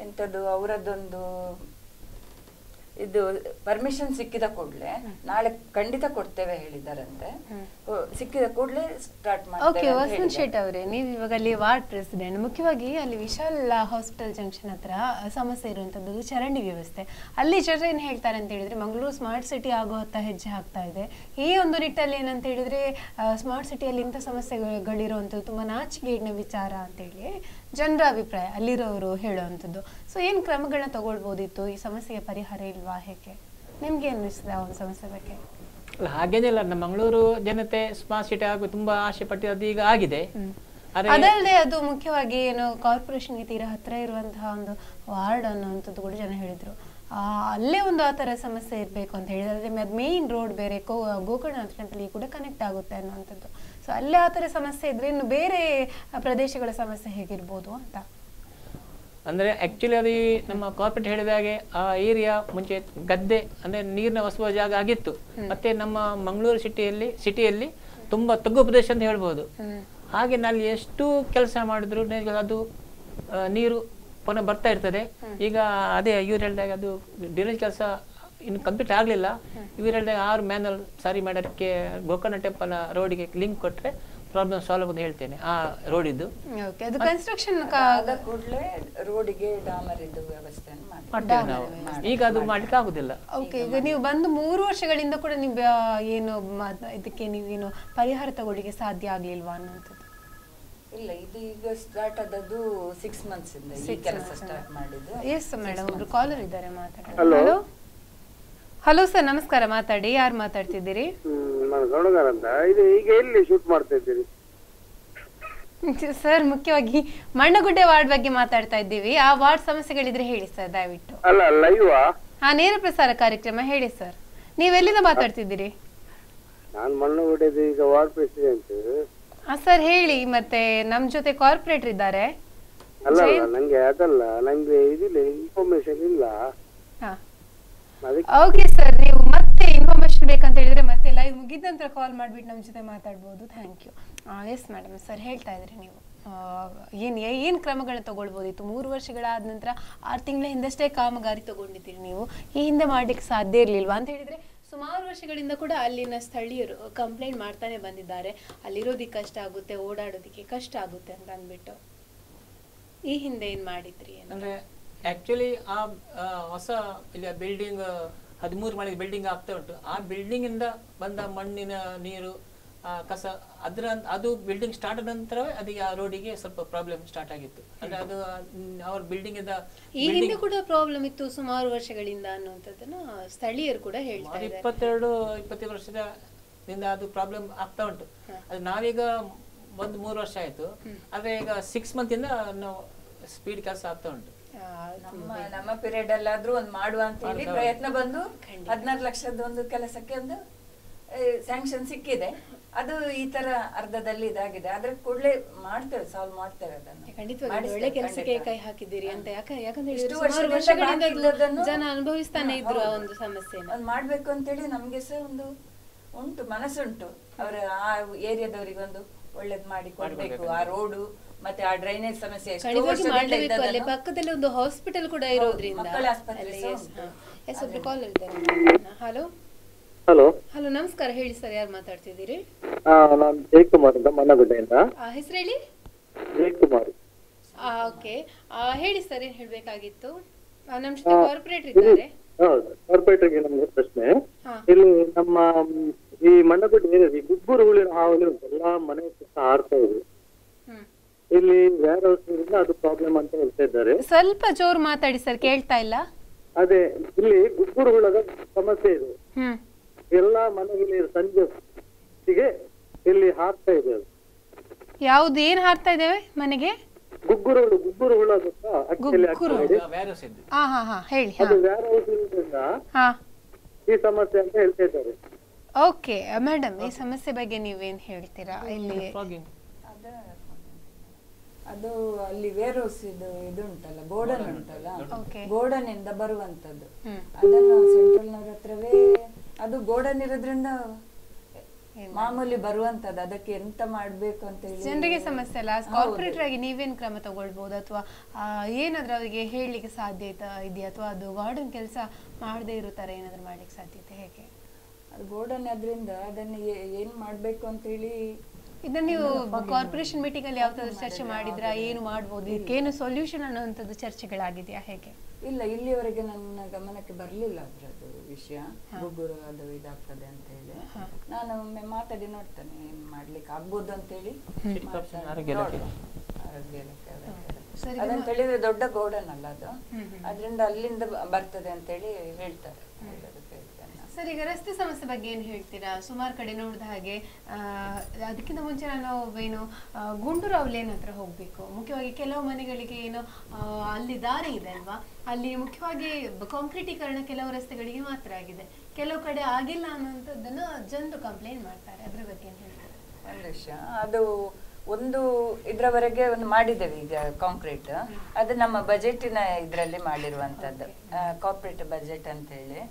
ಎಂತದ್ದು ಅವರದ್ದೊಂದು ಇದು ಪರ್ಮಿಷನ್ ಸಿಕ್ಕಿದ ಕೂಡಲೇ ನಾಳೆ ಖಂಡಿತ ಕೊಡ್ತೇವೆ ಹೇಳಿದಾರಂತೆ. ಸಿಕ್ಕಿದ ಕೂಡಲೇ ಸ್ಟಾರ್ಟ್ ಓಕೆ ವಾಸನ್ ಶೇಟ್. ಅವರೇ ನೀವು ಇವಾಗ ಅಲ್ಲಿ ವಾರ್ಡ್ ಪ್ರೆಸಿಡೆಂಟ್ ಮುಖ್ಯವಾಗಿ ಅಲ್ಲಿ ವಿಶಾಲ್ ಹಾಸ್ಪಿಟಲ್ ಜಂಕ್ಷನ್ ಹತ್ರ ಸಮಸ್ಯೆ ಇರುವಂತದ್ದು ಚರಂಡಿ ವ್ಯವಸ್ಥೆ. ಅಲ್ಲಿ ಜನರು ಏನ್ ಹೇಳ್ತಾರೆ ಅಂತ ಹೇಳಿದ್ರೆ ಮಂಗಳೂರು ಸ್ಮಾರ್ಟ್ ಸಿಟಿ ಆಗೋ ಹತ್ತ ಹೆಜ್ಜೆ ಆಗ್ತಾ ಇದೆ. ಈ ಒಂದು ನಿಟ್ಟಲ್ಲಿ ಏನಂತ ಹೇಳಿದ್ರೆ ಸ್ಮಾರ್ಟ್ ಸಿಟಿಯಲ್ಲಿ ಇಂಥ ಸಮಸ್ಯೆಗಳಿರುವಂಥದ್ದು ತುಂಬಾ ನಾಚಿಕೆಗಿನ ವಿಚಾರ ಅಂತ ಹೇಳಿ ಜನರ ಅಭಿಪ್ರಾಯ ಅಲ್ಲಿರೋರು ಹೇಳುವಂಥದ್ದು. ಸೊ ಏನು ಕ್ರಮಗಳನ್ನ ತಗೊಳ್ಬೋದಿತ್ತು? ಈ ಸಮಸ್ಯೆಗೆ ಪರಿಹಾರ ಇಲ್ವಾ ಹೇಗೆ? ನಿಮ್ಗೆ ಅನ್ನಿಸ್ತದೆ ಆ ಒಂದು ಸಮಸ್ಯೆ ಬಗ್ಗೆ? ಅಲ್ಲ ಹಾಗೇನಿಲ್ಲ ನಮ್ಮ ಮಂಗಳೂರು ಜನತೆ ಸ್ಮಾರ್ಟ್ ಸಿಟಿ ಆಗು ತುಂಬಾ ಆಸೆ ಪಟ್ಟಿರೋದು ಈಗ ಆಗಿದೆ. ಅದಲ್ಲದೆ ಅದು ಮುಖ್ಯವಾಗಿ ಏನು ಕಾರ್ಪೊರೇಷನ್ಗೆ ತೀರಾ ಹತ್ರ ಇರುವಂತಹ ಒಂದು ವಾರ್ಡ್ ಅನ್ನುವಂಥದ್ದು ಕೂಡ ಜನ ಹೇಳಿದ್ರು. ಆ, ಅಲ್ಲೇ ಒಂದು ಆ ಥರ ಸಮಸ್ಯೆ ಇರಬೇಕು ಅಂತ ಹೇಳಿದ್ರೆ ಅದೇ ಮೇನ್ ರೋಡ್ ಬೇರೆ ಕೋ ಗೋಕರ್ಣದಲ್ಲಿ ಕೂಡ ಕನೆಕ್ಟ್ ಆಗುತ್ತೆ ಅನ್ನುವಂಥದ್ದು. ಸೊ ಅಲ್ಲಿ ಆ ಥರ ಸಮಸ್ಯೆ ಇದ್ರೆ ಇನ್ನು ಬೇರೆ ಪ್ರದೇಶಗಳ ಸಮಸ್ಯೆ ಹೇಗಿರ್ಬೋದು ಅಂತ. ಅಂದ್ರೆ ಆಕ್ಚುಲಿ ಅದು ನಮ್ಮ ಕಾರ್ಪೊರೇಟ್ ಹೇಳಿದ ಹಾಗೆ ಆ ಏರಿಯಾ ಮುಂಚೆ ಗದ್ದೆ ಅಂದ್ರೆ ನೀರಿನ ವಸುವ ಜಾಗ ಆಗಿತ್ತು. ಮತ್ತೆ ನಮ್ಮ ಮಂಗಳೂರು ಸಿಟಿಯಲ್ಲಿ ಸಿಟಿಯಲ್ಲಿ ತುಂಬಾ ತಗ್ಗು ಪ್ರದೇಶ ಅಂತ ಹೇಳ್ಬೋದು. ಹಾಗೆ ನಲ್ಲಿ ಎಷ್ಟು ಕೆಲಸ ಮಾಡಿದ್ರು ಅದು ನೀರು ಪುನಃ ಬರ್ತಾ ಇರ್ತದೆ. ಈಗ ಅದೇ ಇವ್ರು ಹೇಳಿದಾಗ ಅದು ಡ್ರೈನೇಜ್ ಕೆಲಸ ಇನ್ನು ಕಂಪ್ಲೀಟ್ ಆಗಲಿಲ್ಲ. ಇವ್ರು ಹೇಳಿದಾಗ ಆರು ಮ್ಯಾನಲ್ ಸಾರಿ ಮಾಡೋಕ್ಕೆ ಗೋಕರ್ಣ ಟೆಂಪಲ್ ರೋಡಿಗೆ ಲಿಂಕ್ ಕೊಟ್ಟರೆ ಪ್ರಾಬ್ಲಮ್ ಸಾಲ್ವ್ ಅಂತ ಹೇಳ್ತೇನೆ ಆ ರೋಡಿದ್ದು ಓಕೆ ಅದು ಕನ್ಸ್ಟ್ರಕ್ಷನ್ ಕೂಡಲೇ ರೋಡಿಗೆ ಡಾಮರ್ ಇದ್ದು ವ್ಯವಸ್ಥೆಯನ್ನು ಮಾಡ್ತೀವಿ. ನಾವು. ಈಗ ಅದು ಮಾಡ್ಲಿಕ್ಕೆ ಆಗುದಿಲ್ಲ. ಓಕೆ ಈಗ ನೀವು ಬಂದು ಮೂರು ವರ್ಷಗಳಿಂದ ಕೂಡ ನೀವು ಏನು ಇದಕ್ಕೆ ಇದಕ್ಕೆ ನೀವೇನು ಪರಿಹಾರ ತಗೊಳ್ಳಿಕ್ಕೆ ಸಾಧ್ಯ ಆಗ್ಲಿಲ್ವಾ ಅನ್ನೋಂಥದ್ದು ಇಲ್ಲ ಇದು ಈಗ ಸ್ಟಾರ್ಟ್ ಆದದ್ದು ಸಿಕ್ಸ್ ಮಂತ್ಸ್ ಇಂದ ಈ ಕೆಲಸ ಸ್ಟಾರ್ಟ್ ಮಾಡಿದ್ದು. ಎಸ್ ಮೇಡಮ್ ಒಬ್ರು ಕಾಲರ್ ಇದ್ದಾರೆ ಮಾತಾಡೋದು Hello. ಹಲೋ ಹಲೋ ಸರ್ ನಮಸ್ಕಾರ. ಮಾತಾಡಿ ಯಾರು ಮಾತಾಡ್ತಿದ್ದೀರಿ? ನಾನು ಗೌಡಗಾರ್ ಅಂತ. ಇದು ಈಗ ಎಲ್ಲಿ ಶೂಟ್ ಮಾಡ್ತಾ ಇದ್ದೀರಿ? ಸರ್ ಮುಖ್ಯವಾಗಿ ಮಣ್ಣಗುಡ್ಡೆ ವಾರ್ಡ್ ಬಗ್ಗೆ ಮಾತಾಡ್ತಾ ಇದ್ದೀವಿ. ಆ ವಾರ್ಡ್ ಸಮಸ್ಯೆಗಳಿದ್ರೆ ಹೇಳಿ ಸರ್ ದಯವಿಟ್ಟು. ಅಲ್ಲ ಲೈವಾ ಹಾ ನೇರ ಪ್ರಸಾರ ಕಾರ್ಯಕ್ರಮ ಹೇಳಿ ಸರ್. ನೀವೆಲ್ಲಿಂದ ಮಾತಾಡ್ತಿದ್ದೀರಿ? ನಾನು ಮಣ್ಣು ಹೊಡೆದು ಈಗ ವಾರ್ಡ್ ಪ್ರೆಸಿಡೆಂಟ್ ಹಾ ಸರ್ ಹೇಳಿ. ಮತ್ತೆ ನಮ್ ಜೊತೆ ಕಾರ್ಪೊರೇಟರ್ ಇದ್ದಾರೆ. ಅಲ್ಲ ನಂಗೆ ಅದಲ್ಲ. ನಂಗೆ ಇದಿಲ್ಲ ಇನ್ಫಾರ್ಮೇಶನ್ ಇಲ್ಲ. ಓಕೆ ಸರ್ ನೀವು ಮತ್ತೆ ಇನ್ಫಾರ್ಮೇಶನ್ ಬೇಕಂತ ಹೇಳಿದ್ರೆ ಮತ್ತೆ ಲೈವ್ ಮುಗಿದ ನಂತರ ಕಾಲ್ ಮಾಡಿಬಿಟ್ಟು ನಮ್ಮ ಜೊತೆ ಮಾತಾಡ್ಬೋದು. Thank you yes madam sir ಹೇಳ್ತಾ ಇದ್ರಿ ನೀವು. ಏನು ಏನ್ ಕ್ರಮಗಳನ್ನ ತಗೊಳ್ಬೋದಿತ್ತು? ಮೂರು ವರ್ಷಗಳಾದ ನಂತರ ಆರು ತಿಂಗಳ ಹಿಂದಷ್ಟೇ ಕಾಮಗಾರಿ ತಗೊಂಡಿದ್ದೀರಿ ನೀವು. ಈ ಹಿಂದೆ ಮಾಡ್ಲಿಕ್ಕೆ ಸಾಧ್ಯ ಇರಲಿಲ್ವಾ? ಅಂತ ಹೇಳಿದ್ರೆ ಸುಮಾರು ವರ್ಷಗಳಿಂದ ಕೂಡ ಅಲ್ಲಿನ ಸ್ಥಳೀಯರು ಕಂಪ್ಲೇಂಟ್ ಮಾಡ್ತಾನೆ ಬಂದಿದ್ದಾರೆ. ಅಲ್ಲಿರೋದಕ್ಕೆ ಕಷ್ಟ ಆಗುತ್ತೆ ಓಡಾಡೋದಕ್ಕೆ ಕಷ್ಟ ಆಗುತ್ತೆ ಅಂತ ಅಂದ್ಬಿಟ್ಟು. ಈ ಹಿಂದೆ ಏನು ಮಾಡಿದ್ರಿ ಅಂದ್ರೆ ಆಕ್ಚುಲಿ ಆ ಹೊಸ ಇಲ್ಲಿ ಬಿಲ್ಡಿಂಗ್ ಹದಿಮೂರು ಮಳೆ ಬಿಲ್ಡಿಂಗ್ ಆಗ್ತಾ ಉಂಟು. ಆ ಬಿಲ್ಡಿಂಗ್ ಇಂದ ಬಂದ ಮಣ್ಣಿನ ನೀರು ಆ, ಕಸ ಅದ್ರ ಅದು ಬಿಲ್ಡಿಂಗ್ ಸ್ಟಾರ್ಟ್ ಆದ ನಂತರವೇ ಅದಕ್ಕೆ ಆ ರೋಡಿಗೆ ಸ್ವಲ್ಪ ಪ್ರಾಬ್ಲಮ್ ಸ್ಟಾರ್ಟ್ ಆಗಿತ್ತು. ಅಂದ್ರೆ ಅದು ಅವ್ರ ಬಿಲ್ಡಿಂಗ್ ಇಂದ ಈ ಹಿಂದೆ ಕೂಡ ಪ್ರಾಬ್ಲಮ್ ಇತ್ತು ಸುಮಾರು ವರ್ಷಗಳಿಂದ ಅನ್ನುವಂಥದ್ದನ್ನ ಸ್ಥಳೀಯರು ಕೂಡ ಹೇಳ್ತಾ ಇದ್ದಾರೆ. ಇಪ್ಪತ್ತೆರಡು ಇಪ್ಪತ್ತೈದು ವರ್ಷದ ನಿಂದ ಅದು ಪ್ರಾಬ್ಲಮ್ ಆಗ್ತಾ ಉಂಟು. ಅದು ನಾವೀಗ ಒಂದು ಮೂರು ವರ್ಷ ಆಯ್ತು. ಆದ್ರೆ ಈಗ ಸಿಕ್ಸ್ ಮಂತ್ ಇಂದ ನಾವು ಸ್ಪೀಡ್ ಕೆಲಸ ಆಗ್ತಾ ಉಂಟು. ನಮ್ಮ ನಮ್ಮ ಪಿರಿಯಡ್ ಅಲ್ಲಾದ್ರೂ ಒಂದು ಮಾಡುವ ಅಂತ ಹೇಳಿ ಪ್ರಯತ್ನ ಬಂದು ಹದಿನಾರು ಲಕ್ಷದ ಒಂದು ಕೆಲಸಕ್ಕೆ ಒಂದು ಸ್ಯಾಂಕ್ಷನ್ ಸಿಕ್ಕಿದೆ. ಅದು ಈ ತರ ಅರ್ಧದಲ್ಲಿ ಇದಾಗಿದೆ. ಆದ್ರೆ ಕೂಡಲೇ ಮಾಡ್ತೇವೆ ಸಾಲ್ವ್ ಮಾಡ್ತೇವೆ ಅದನ್ನು. ಖಂಡಿತವಾಗಿ ಒಳ್ಳೆ ಕೆಲಸಕ್ಕೆ ಕೈ ಹಾಕಿದ್ದೀರಿ ಅಂತ. ಯಾಕ ಯಾಕಂದ್ರೆ ಜನ ಅನುಭವಿಸ್ತಾನೆ ಇದ್ರು ಆ ಒಂದು ಸಮಸ್ಯೆ ಅದು ಮಾಡ್ಬೇಕು ಅಂತೇಳಿ ನಮ್ಗೆ ಸಹ ಒಂದು ಉಂಟು ಮನಸ್ಸುಂಟು. ಅವರ ಆ ಏರಿಯಾದವರಿಗೆ ಒಂದು ಒಳ್ಳೇದ್ ಮಾಡಿ ಕೊಡ್ಬೇಕು ಆ ರೋಡು ಮತ್ತೆ ಆ ಡ್ರೈನೇಜ್ ಸಮಸ್ಯೆ ಅಲ್ಲಿ ಪಕ್ಕದಲ್ಲಿ ಒಂದು ಹಾಸ್ಪಿಟಲ್ ಕೂಡ ಇರೋದ್ರಿಂದ. ಕಾಲ್ ಹಲೋ ಹಲೋ ಹಲೋ ನಮಸ್ಕಾರ. ಹೇಳಿ ಸರ್ ಯಾರು ಮಾತಾಡ್ತಿದ್ದೀರಿ? ನಾನು ಜಯಕುಮಾರ್ ಅಂತ ಮನ್ನಗುಡ್ಡೆಯಿಂದ ಹೆಸರು ಹೇಳಿ? ಜಯಕುಮಾರ್. ಓಕೆ ಹೇಳಿ ಸರ್ ಏನ್ ಹೇಳ್ಬೇಕಾಗಿತ್ತು? ನಮ್ಮ ನಮ್ ಜೊತೆ ಕಾರ್ಪೊರೇಟರ್ ಇದ್ದಾರೆ. ಹೌದು ಕಾರ್ಪೊರೇಟರ್ಗೆ ನಮ್ಗೆ ಪ್ರಶ್ನೆ. ಹಾ. ಇಲ್ಲಿ ನಮ್ಮ ಈ ಮಣ್ಣಗುಡ್ಡೆ ಏರಿಯಾದಲ್ಲಿ ಗುಬ್ಬೂರು ಹುಳಿನ ಹಾವಳಿ ಎಲ್ಲಾ ಮನೆ ಸುತ್ತ ಹಾರ್ತಾ ಇದೆ. ಇಲ್ಲಿ ವೇರ್ ಹೌಸ್ ಅದು ಪ್ರಾಬ್ಲಮ್ ಅಂತ ಹೇಳ್ತಾ ಇದ್ದಾರೆ. ಸ್ವಲ್ಪ ಜೋರು ಮಾತಾಡಿ ಸರ್ ಕೇಳ್ತಾ ಇಲ್ಲ. ಅದೇ ಇಲ್ಲಿ ಗುಬ್ಬೂರು ಹುಳದ ಸಮಸ್ಯೆ ಇದೆ. ಹ್ಮ್. ಎಲ್ಲಾ ಮನೆಗಳಲ್ಲಿ ಸಂಜೆ ಇಲ್ಲಿ ಹಾರ್ತಾ ಇದೆ ಯಾವ್ದು ಏನ್ ಹಾರ್ತಾ ಇದ್ದೇವೆ ಮನೆಗೆ? ಗುಗ್ಗುರು ಹುಳು ಗುಗ್ಗುರು ಹುಳ ಗೊತ್ತಾ? ಗುಗ್ಗುರು. ಹಾ ಹಾ ಹಾ ಹೇಳಿ ಹಾ. ಅದು ಹೌಸ್ ಇರೋದ್ರಿಂದ ಈ ಸಮಸ್ಯೆ ಅಂತ ಹೇಳ್ತಾ ಇದ್ದಾರೆ. ಓಕೆ ಮೇಡಮ್ ಈ ಸಮಸ್ಯೆ ಬಗ್ಗೆ ನೀವೇನ್ ಹೇಳ್ತೀರಾ? ಇಲ್ಲಿ ಅದು ಅಲ್ಲಿ ವೇರ್ ಹೌಸ್ ಇದು ಇದು ಉಂಟಲ್ಲ? ಗೋಡನ್ ಉಂಟಲ್ಲ ಗೋಡನ್ ಇಂದ ಬರುವಂತದ್ದು ಅದನ್ನು ಸೆಂಟ್ರಲ್ನವ್ರ ಹತ್ರವೇ ಅದು ಗೋಡನ್ ಇರೋದ್ರಿಂದ ಮಾಮೂಲಿ ಬರುವಂತದ್ದು ಅದಕ್ಕೆ ಎಂತ ಮಾಡ್ಬೇಕು ಅಂತ ಹೇಳಿ. ಜನರಿಗೆ ಸಮಸ್ಯೆ ಅಲ್ಲ. ಕಾರ್ಪೊರೇಟರ್ ಆಗಿ ನೀವೇನ್ ಕ್ರಮ ತಗೊಳ್ಬಹುದು ಅಥವಾ ಏನಾದ್ರೂ ಅವರಿಗೆ ಹೇಳಲಿಕ್ಕೆ ಸಾಧ್ಯತೆ ಇದೆಯಾ? ಅಥವಾ ಅದು ಗಾರ್ಡನ್ ಕೆಲಸ ಮಾಡದೇ ಇರೋ ತರ ಏನಾದ್ರೂ ಮಾಡ್ಲಿಕ್ಕೆ ಸಾಧ್ಯತೆ ಹೇಗೆ? ಅದು ಗೋಡನ್ ಅದರಿಂದ ಅದನ್ನ ಏನ್ ಮಾಡ್ಬೇಕು ಅಂತ ಹೇಳಿ ಇದನ್ನ ನೀವು ಕಾರ್ಪೊರೇಷನ್ ಮೀಟಿಂಗ್ ಅಲ್ಲಿ ಯಾವ್ದಾದ್ರು ಚರ್ಚೆ ಮಾಡಿದ್ರಾ ಏನು ಮಾಡ್ಬೋದು ಇದಕ್ಕೇನು ಸೊಲ್ಯೂಷನ್ ಅನ್ನುವಂಥದ್ದು ಚರ್ಚೆಗಳಾಗಿದೆಯಾ ಹೇಗೆ? ಇಲ್ಲ ಇಲ್ಲಿಯವರೆಗೆ ನನ್ನ ಗಮನಕ್ಕೆ ಬರಲಿಲ್ಲ ಅದ್ರದ್ದು ವಿಷಯ. ಗುಗ್ಗುರು ಅದು ಇದಾಗ್ತದೆ ಅಂತ ಹೇಳಿ. ನಾನು ಒಮ್ಮೆ ಮಾತಾಡಿ ನೋಡ್ತೇನೆ ಏನ್ ಮಾಡ್ಲಿಕ್ಕೆ ಆಗ್ಬೋದು ಅಂತ ಹೇಳಿ City corporation ಆರೋಗ್ಯ ಅದಂತ ಹೇಳಿದ್ರೆ ದೊಡ್ಡ ಗೋಡನ್ ಅಲ್ಲ ಅದು. ಅದರಿಂದ ಅಲ್ಲಿಂದ ಬ- ಬರ್ತದೆ ಅಂತ ಹೇಳಿ ಹೇಳ್ತಾರೆ. ಸರ್ ಈಗ ರಸ್ತೆ ಸಮಸ್ಯೆ ಬಗ್ಗೆ ಏನು ಹೇಳ್ತೀರಾ? ಸುಮಾರು ಕಡೆ ನೋಡಿದ ಹಾಗೆ ಅದಕ್ಕಿಂತ ಮುಂಚೆ ನಾನು ಏನು ಆ, ಗುಂಡೂರು ಲೇನ್ ಹತ್ರ ಹೋಗಬೇಕು? ಮುಖ್ಯವಾಗಿ ಕೆಲವು ಮನೆಗಳಿಗೆ ಏನು ಅಲ್ಲಿ ದಾರಿ ಇದೆ ಅಲ್ವಾ? ಅಲ್ಲಿ ಮುಖ್ಯವಾಗಿ ಕಾಂಕ್ರೀಟೀಕರಣ ಕೆಲವು ರಸ್ತೆಗಳಿಗೆ ಮಾತ್ರ ಆಗಿದೆ. ಕೆಲವು ಕಡೆ ಆಗಿಲ್ಲ ಅನ್ನೋಂಥದ್ದನ್ನು ಜನರು ಕಂಪ್ಲೇಂಟ್ ಮಾಡ್ತಾರೆ. ಅದ್ರ ಬಗ್ಗೆ ಏನು ಹೇಳ್ತಾರೆ? ಅದು ಒಂದು ಇದ್ರವರೆಗೆ ಒಂದು ಮಾಡಿದ್ದೇವೆ ಈಗ ಕಾಂಕ್ರೀಟ್ ಅದು ನಮ್ಮ ಬಜೆಟಿನ ಇದರಲ್ಲಿ ಮಾಡಿರುವಂಥದ್ದು. ಕಾರ್ಪೊರೇಟ್ ಬಜೆಟ್ ಅಂತ ಹೇಳಿ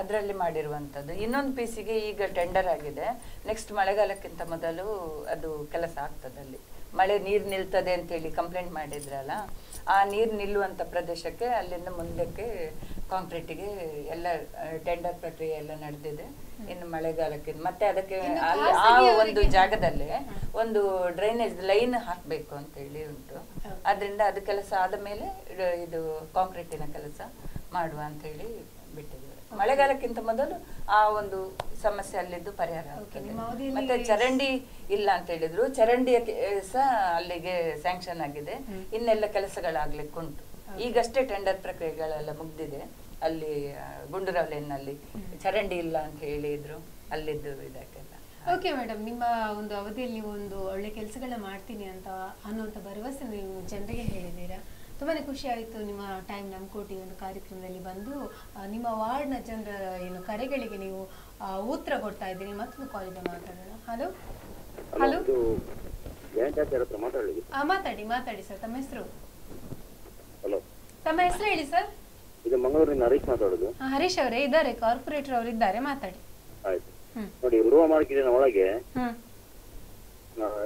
ಅದರಲ್ಲಿ ಮಾಡಿರುವಂಥದ್ದು. ಇನ್ನೊಂದು ಪೀಸಿಗೆ ಈಗ ಟೆಂಡರ್ ಆಗಿದೆ. ನೆಕ್ಸ್ಟ್ ಮಳೆಗಾಲಕ್ಕಿಂತ ಮೊದಲು ಅದು ಕೆಲಸ ಆಗ್ತದೆ ಅಲ್ಲಿ. ಮಳೆ ನೀರು ನಿಲ್ತದೆ ಅಂತೇಳಿ ಕಂಪ್ಲೇಂಟ್ ಮಾಡಿದ್ರಲ್ಲ ಆ ನೀರು ನಿಲ್ಲುವಂಥ ಪ್ರದೇಶಕ್ಕೆ ಅಲ್ಲಿಂದ ಮುಂದಕ್ಕೆ ಕಾಂಕ್ರೀಟಿಗೆ ಎಲ್ಲ ಟೆಂಡರ್ ಪ್ರಕ್ರಿಯೆ ಎಲ್ಲ ನಡೆದಿದೆ. ಇನ್ನು ಮಳೆಗಾಲಕ್ಕೆ ಮತ್ತೆ ಅದಕ್ಕೆ ಆ ಒಂದು ಜಾಗದಲ್ಲಿ ಒಂದು ಡ್ರೈನೇಜ್ ಲೈನ್ ಹಾಕಬೇಕು ಅಂತ ಹೇಳಿ ಉಂಟು. ಅದರಿಂದ ಅದು ಕೆಲಸ ಆದ ಮೇಲೆ ಇದು- ಕಾಂಕ್ರೀಟಿನ ಕೆಲಸ ಮಾಡುವ ಅಂತ ಹೇಳಿ ಬಿಟ್ಟಿದ್ದೇವೆ. ಮಳೆಗಾಲಕ್ಕಿಂತ ಮೊದಲು ಆ ಒಂದು ಸಮಸ್ಯೆ ಅಲ್ಲಿದ್ದು ಪರಿಹಾರ ಮತ್ತೆ ಚರಂಡಿ ಇಲ್ಲ ಅಂತ ಹೇಳಿದ್ರು. ಚರಂಡಿಯ ಸಹ ಅಲ್ಲಿಗೆ ಸ್ಯಾಂಕ್ಷನ್ ಆಗಿದೆ. ಇನ್ನೆಲ್ಲ ಕೆಲಸಗಳಾಗ್ಲಿಕ್ಕೆ ಉಂಟು. ಈಗಷ್ಟೇ ಟೆಂಡರ್ ಪ್ರಕ್ರಿಯೆಗಳೆಲ್ಲ ಮುಗ್ದಿದೆ. ಅಲ್ಲಿ ಗುಂಡುರಾವ್ಲೇನಲ್ಲಿ ಚರಂಡಿ ಇಲ್ಲ ಅಂತ ಹೇಳಿದ್ರು. ಅಲ್ಲಿದ್ದು ಇದಕ್ಕೆಲ್ಲ ಓಕೆ ಮೇಡಮ್ ನಿಮ್ಮ ಒಂದು ಅವಧಿಯಲ್ಲಿ ನೀವು ಒಂದು ಒಳ್ಳೆ ಕೆಲಸಗಳನ್ನ ಮಾಡ್ತೀನಿ ಅಂತ ಅನ್ನುವಂಥ ಭರವಸೆ ನೀವು ಜನರಿಗೆ ಹೇಳಿದ್ದೀರಾ? ತುಂಬಾ ಖುಷಿ ಆಯಿತು ನಿಮ್ಮ ಟೈಮ್ ನಮ್ಮ ಕೋಟಿ ಒಂದು ಕಾರ್ಯಕ್ರಮದಲ್ಲಿ ಬಂದು ನಿಮ್ಮ ವಾರ್ಡ್ನ ಜನರ ಏನು ಕರೆಗಳಿಗೆ ನೀವು ಉತ್ತರ ಕೊಡ್ತಾ ಇದ್ದೀರಿ. ಮತ್ತೊಂದು ಕಾಲಿಂದ ಮಾತಾಡೋಣ. ಹಲೋ ಹಲೋ ಮಾತಾಡಿ ಮಾತಾಡಿ ಸರ್ ತಮ್ಮ ಹೆಸರು? ಹಲೋ ತಮ್ಮ ಹೆಸರು ಹೇಳಿ ಸರ್ ಇದು ಮಂಗಳೂರಿನ ಹರೀಶ್ ಮಾತಾಡೋದು. ಹರೀಶ್ ಅವರೇ ಇದ್ದಾರೆ. ಕಾರ್ಪೊರೇಟರ್ ಅವರು ಇದ್ದಾರೆ ಮಾತಾಡಿ. ಆಯ್ತು. ನೋಡಿ ಉರುವ ಮಾರ್ಕೆಟಿನ ಒಳಗೆ ಹ್ಮ್.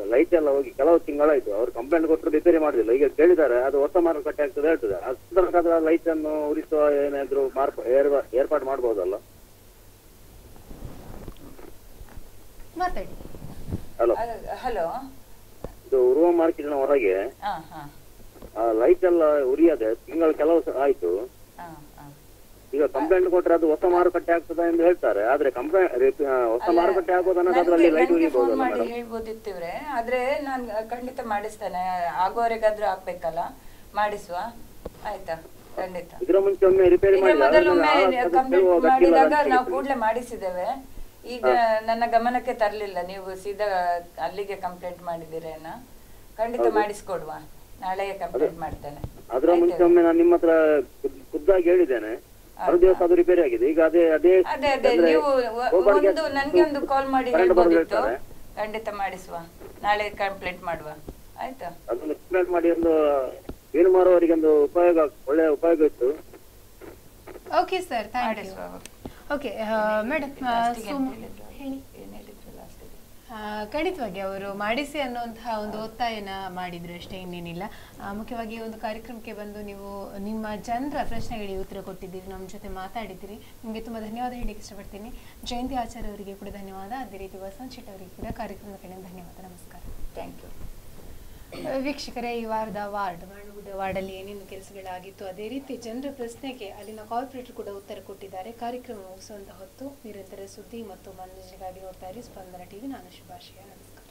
ಲೈಟ್ ಎಲ್ಲ ಹೋಗಿ ಕೆಲವು ತಿಂಗಳಾಯ್ತು. ಅವ್ರು ಕಂಪ್ಲೇಂಟ್ ಕೊಟ್ಟರು ರಿಪೇರಿ ಮಾಡುದಿಲ್ಲ ಈಗ ಕೇಳಿದ್ದಾರೆ ಅದು ಹೊಸ ಮಾರುಕಟ್ಟೆ ಆಗ್ತದೆ ಹೇಳ್ತದೆ. ಅದಕ್ಕಾದ್ರೆ ಲೈಟ್ ಅನ್ನು ಉರಿಸುವ ಏನಾದ್ರು ಮಾರ್ಪ ಏರ್ಪ- ಏರ್ಪಾಡು ಮಾಡಬಹುದಲ್ಲ ಹಲೋ. ಹಲೋ. ಇದು ಉರುವ ಮಾರ್ಕೆಟಿನ ಹೊರಗೆ ಹಾ ಹಾ. ಲೈಟ್ ಎಲ್ಲ ಉರಿಯದೆ ತಿಂಗಳು ಕೆಲವು ಸ- ಆಯ್ತು. ಈಗ ಕಂಪ್ಲೇಂಟ್ ಕೊಟ್ರೆ ಅದು ಹೊಸ ಮಾರುಕಟ್ಟೆ ಆಗ್ತದೆ ಎಂದು ಹೇಳ್ತಾರೆ. ಆದ್ರೆ ಕಂಪ್ಲೇಂಟ್ ಹೊಸ ಮಾರುಕಟ್ಟೆ ಆಗೋದು ಅನ್ನೋದು ಅದರಲ್ಲಿ ಲೈಟ್ ಫೋನ್ ಮಾಡಿ ಹೇಳ್ಬೋದಿತ್ತಿವ್ರೆ. ಆದ್ರೆ ನಾನು ಖಂಡಿತ ಮಾಡಿಸ್ತೇನೆ. ಆಗೋವರೆಗಾದ್ರೂ ಆಗ್ಬೇಕಲ್ಲ ಮಾಡಿಸುವ. ಆಯ್ತಾ? ಖಂಡಿತ. ಇದರ ಮುಂಚೆ ಒಮ್ಮೆ ರಿಪೇರಿ ಮಾಡಿದಾಗ ನಾವು ಕೂಡಲೇ ಕೂಡಲೇ ಮಾಡಿಸಿದ್ದೇವೆ. ಈಗ ನನ್ನ ಗಮನಕ್ಕೆ ತರಲಿಲ್ಲ. ನೀವು ಸೀದಾ ಅಲ್ಲಿಗೆ ಕಂಪ್ಲೇಂಟ್ ಮಾಡಿದಿರೇನ ಖಂಡಿತ ಮಾಡಿಸ್ಕೊಡುವ. ನಾಳೆ ಕಂಪ್ಲೇಂಟ್ ಮಾಡ್ತೇನೆ. ಅದರ ಮುಂಚೆ ಒಮ್ಮೆ ನಾನು ನಿಮ್ಮ ಹತ್ರ ಖುದ್ದಾಗಿ ಹೇಳಿದ್ದೇನೆ. ಮರು ದಿವಸ ಅದು ರಿಪೇರಿ ಆಗಿದೆ ಈಗ ಅದೇ ಅದೇ ಅದೇ ಅದೇ ನೀವು ಒಂದು ನನಗೆ ಒಂದು ಕಾಲ್ ಮಾಡಿ ಹೇಳ್ಬೋದಿತ್ತು ಖಂಡಿತ ಮಾಡಿಸುವ ನಾಳೆ ಕಂಪ್ಲೇಂಟ್ ಮಾಡುವ ಆಯ್ತಾ ಅದನ್ನು ಕಂಪ್ಲೇಂಟ್ ಮಾಡಿ ಒಂದು ಏನು ಮಾರುವವರಿಗೆ ಒಂದು ಉಪಯೋಗ ಒಳ್ಳೆಯ ಉಪಯೋಗ ಇತ್ತು okay sir thank you okay madam ಹೇಳಿ ಏನ್ ಹೇಳಿದ್ರು ಲಾಸ್ಟಿಗೆ ಆ, ಖಂಡಿತವಾಗಿ ಅವರು ಮಾಡಿಸಿ ಅನ್ನುವಂತಹ ಒಂದು ಒತ್ತಾಯನ ಮಾಡಿದ್ರು ಅಷ್ಟೇ, ಇನ್ನೇನಿಲ್ಲ. ಮುಖ್ಯವಾಗಿ ಒಂದು ಕಾರ್ಯಕ್ರಮಕ್ಕೆ ಬಂದು ನೀವು ನಿಮ್ಮ ಜನರ ಪ್ರಶ್ನೆಗಳಿಗೆ ಉತ್ತರ ಕೊಟ್ಟಿದ್ದೀರಿ, ನಮ್ಮ ಜೊತೆ ಮಾತಾಡಿದ್ದೀರಿ. ನಿಮಗೆ ತುಂಬ ಧನ್ಯವಾದ ಹೇಳಲಿಕ್ಕೆ ಇಷ್ಟಪಡ್ತೀನಿ. ಜಯಂತಿ ಆಚಾರ್ಯ ಅವರಿಗೆ ಕೂಡ ಧನ್ಯವಾದ. ಅದೇ ರೀತಿ ವಸಂತ್ ಶೆಟ್ಟಿ ಅವರಿಗೆ ಕೂಡ ಕಾರ್ಯಕ್ರಮದ ಕಡೆಯಿಂದ ಧನ್ಯವಾದ. ನಮಸ್ಕಾರ. Thank you. ವೀಕ್ಷಕರೇ, ಈ ವಾರದ ವಾರ್ಡ್ ವಾಣಗುಡ ವಾರ್ಡಲ್ಲಿ ಏನೇನು ಕೆಲಸಗಳಾಗಿತ್ತು, ಅದೇ ರೀತಿ ಜನರ ಪ್ರಶ್ನೆಗೆ ಅಲ್ಲಿನ ಕಾರ್ಪೊರೇಟರ್ ಕೂಡ ಉತ್ತರ ಕೊಟ್ಟಿದ್ದಾರೆ. ಕಾರ್ಯಕ್ರಮ ಮುಗಿಸುವಂತ ಹೊತ್ತು ನಿರಂತರ ಸುದ್ದಿ ಮತ್ತು ಮನೋರಂಜನೆಗಾಗಿ ನೋಡ್ತಾ ಇರಿ. ಸ್ಪಂದನ ಟಿವಿ, ನಾನು ಶುಭಾಶಯ. ನಮಸ್ಕಾರ.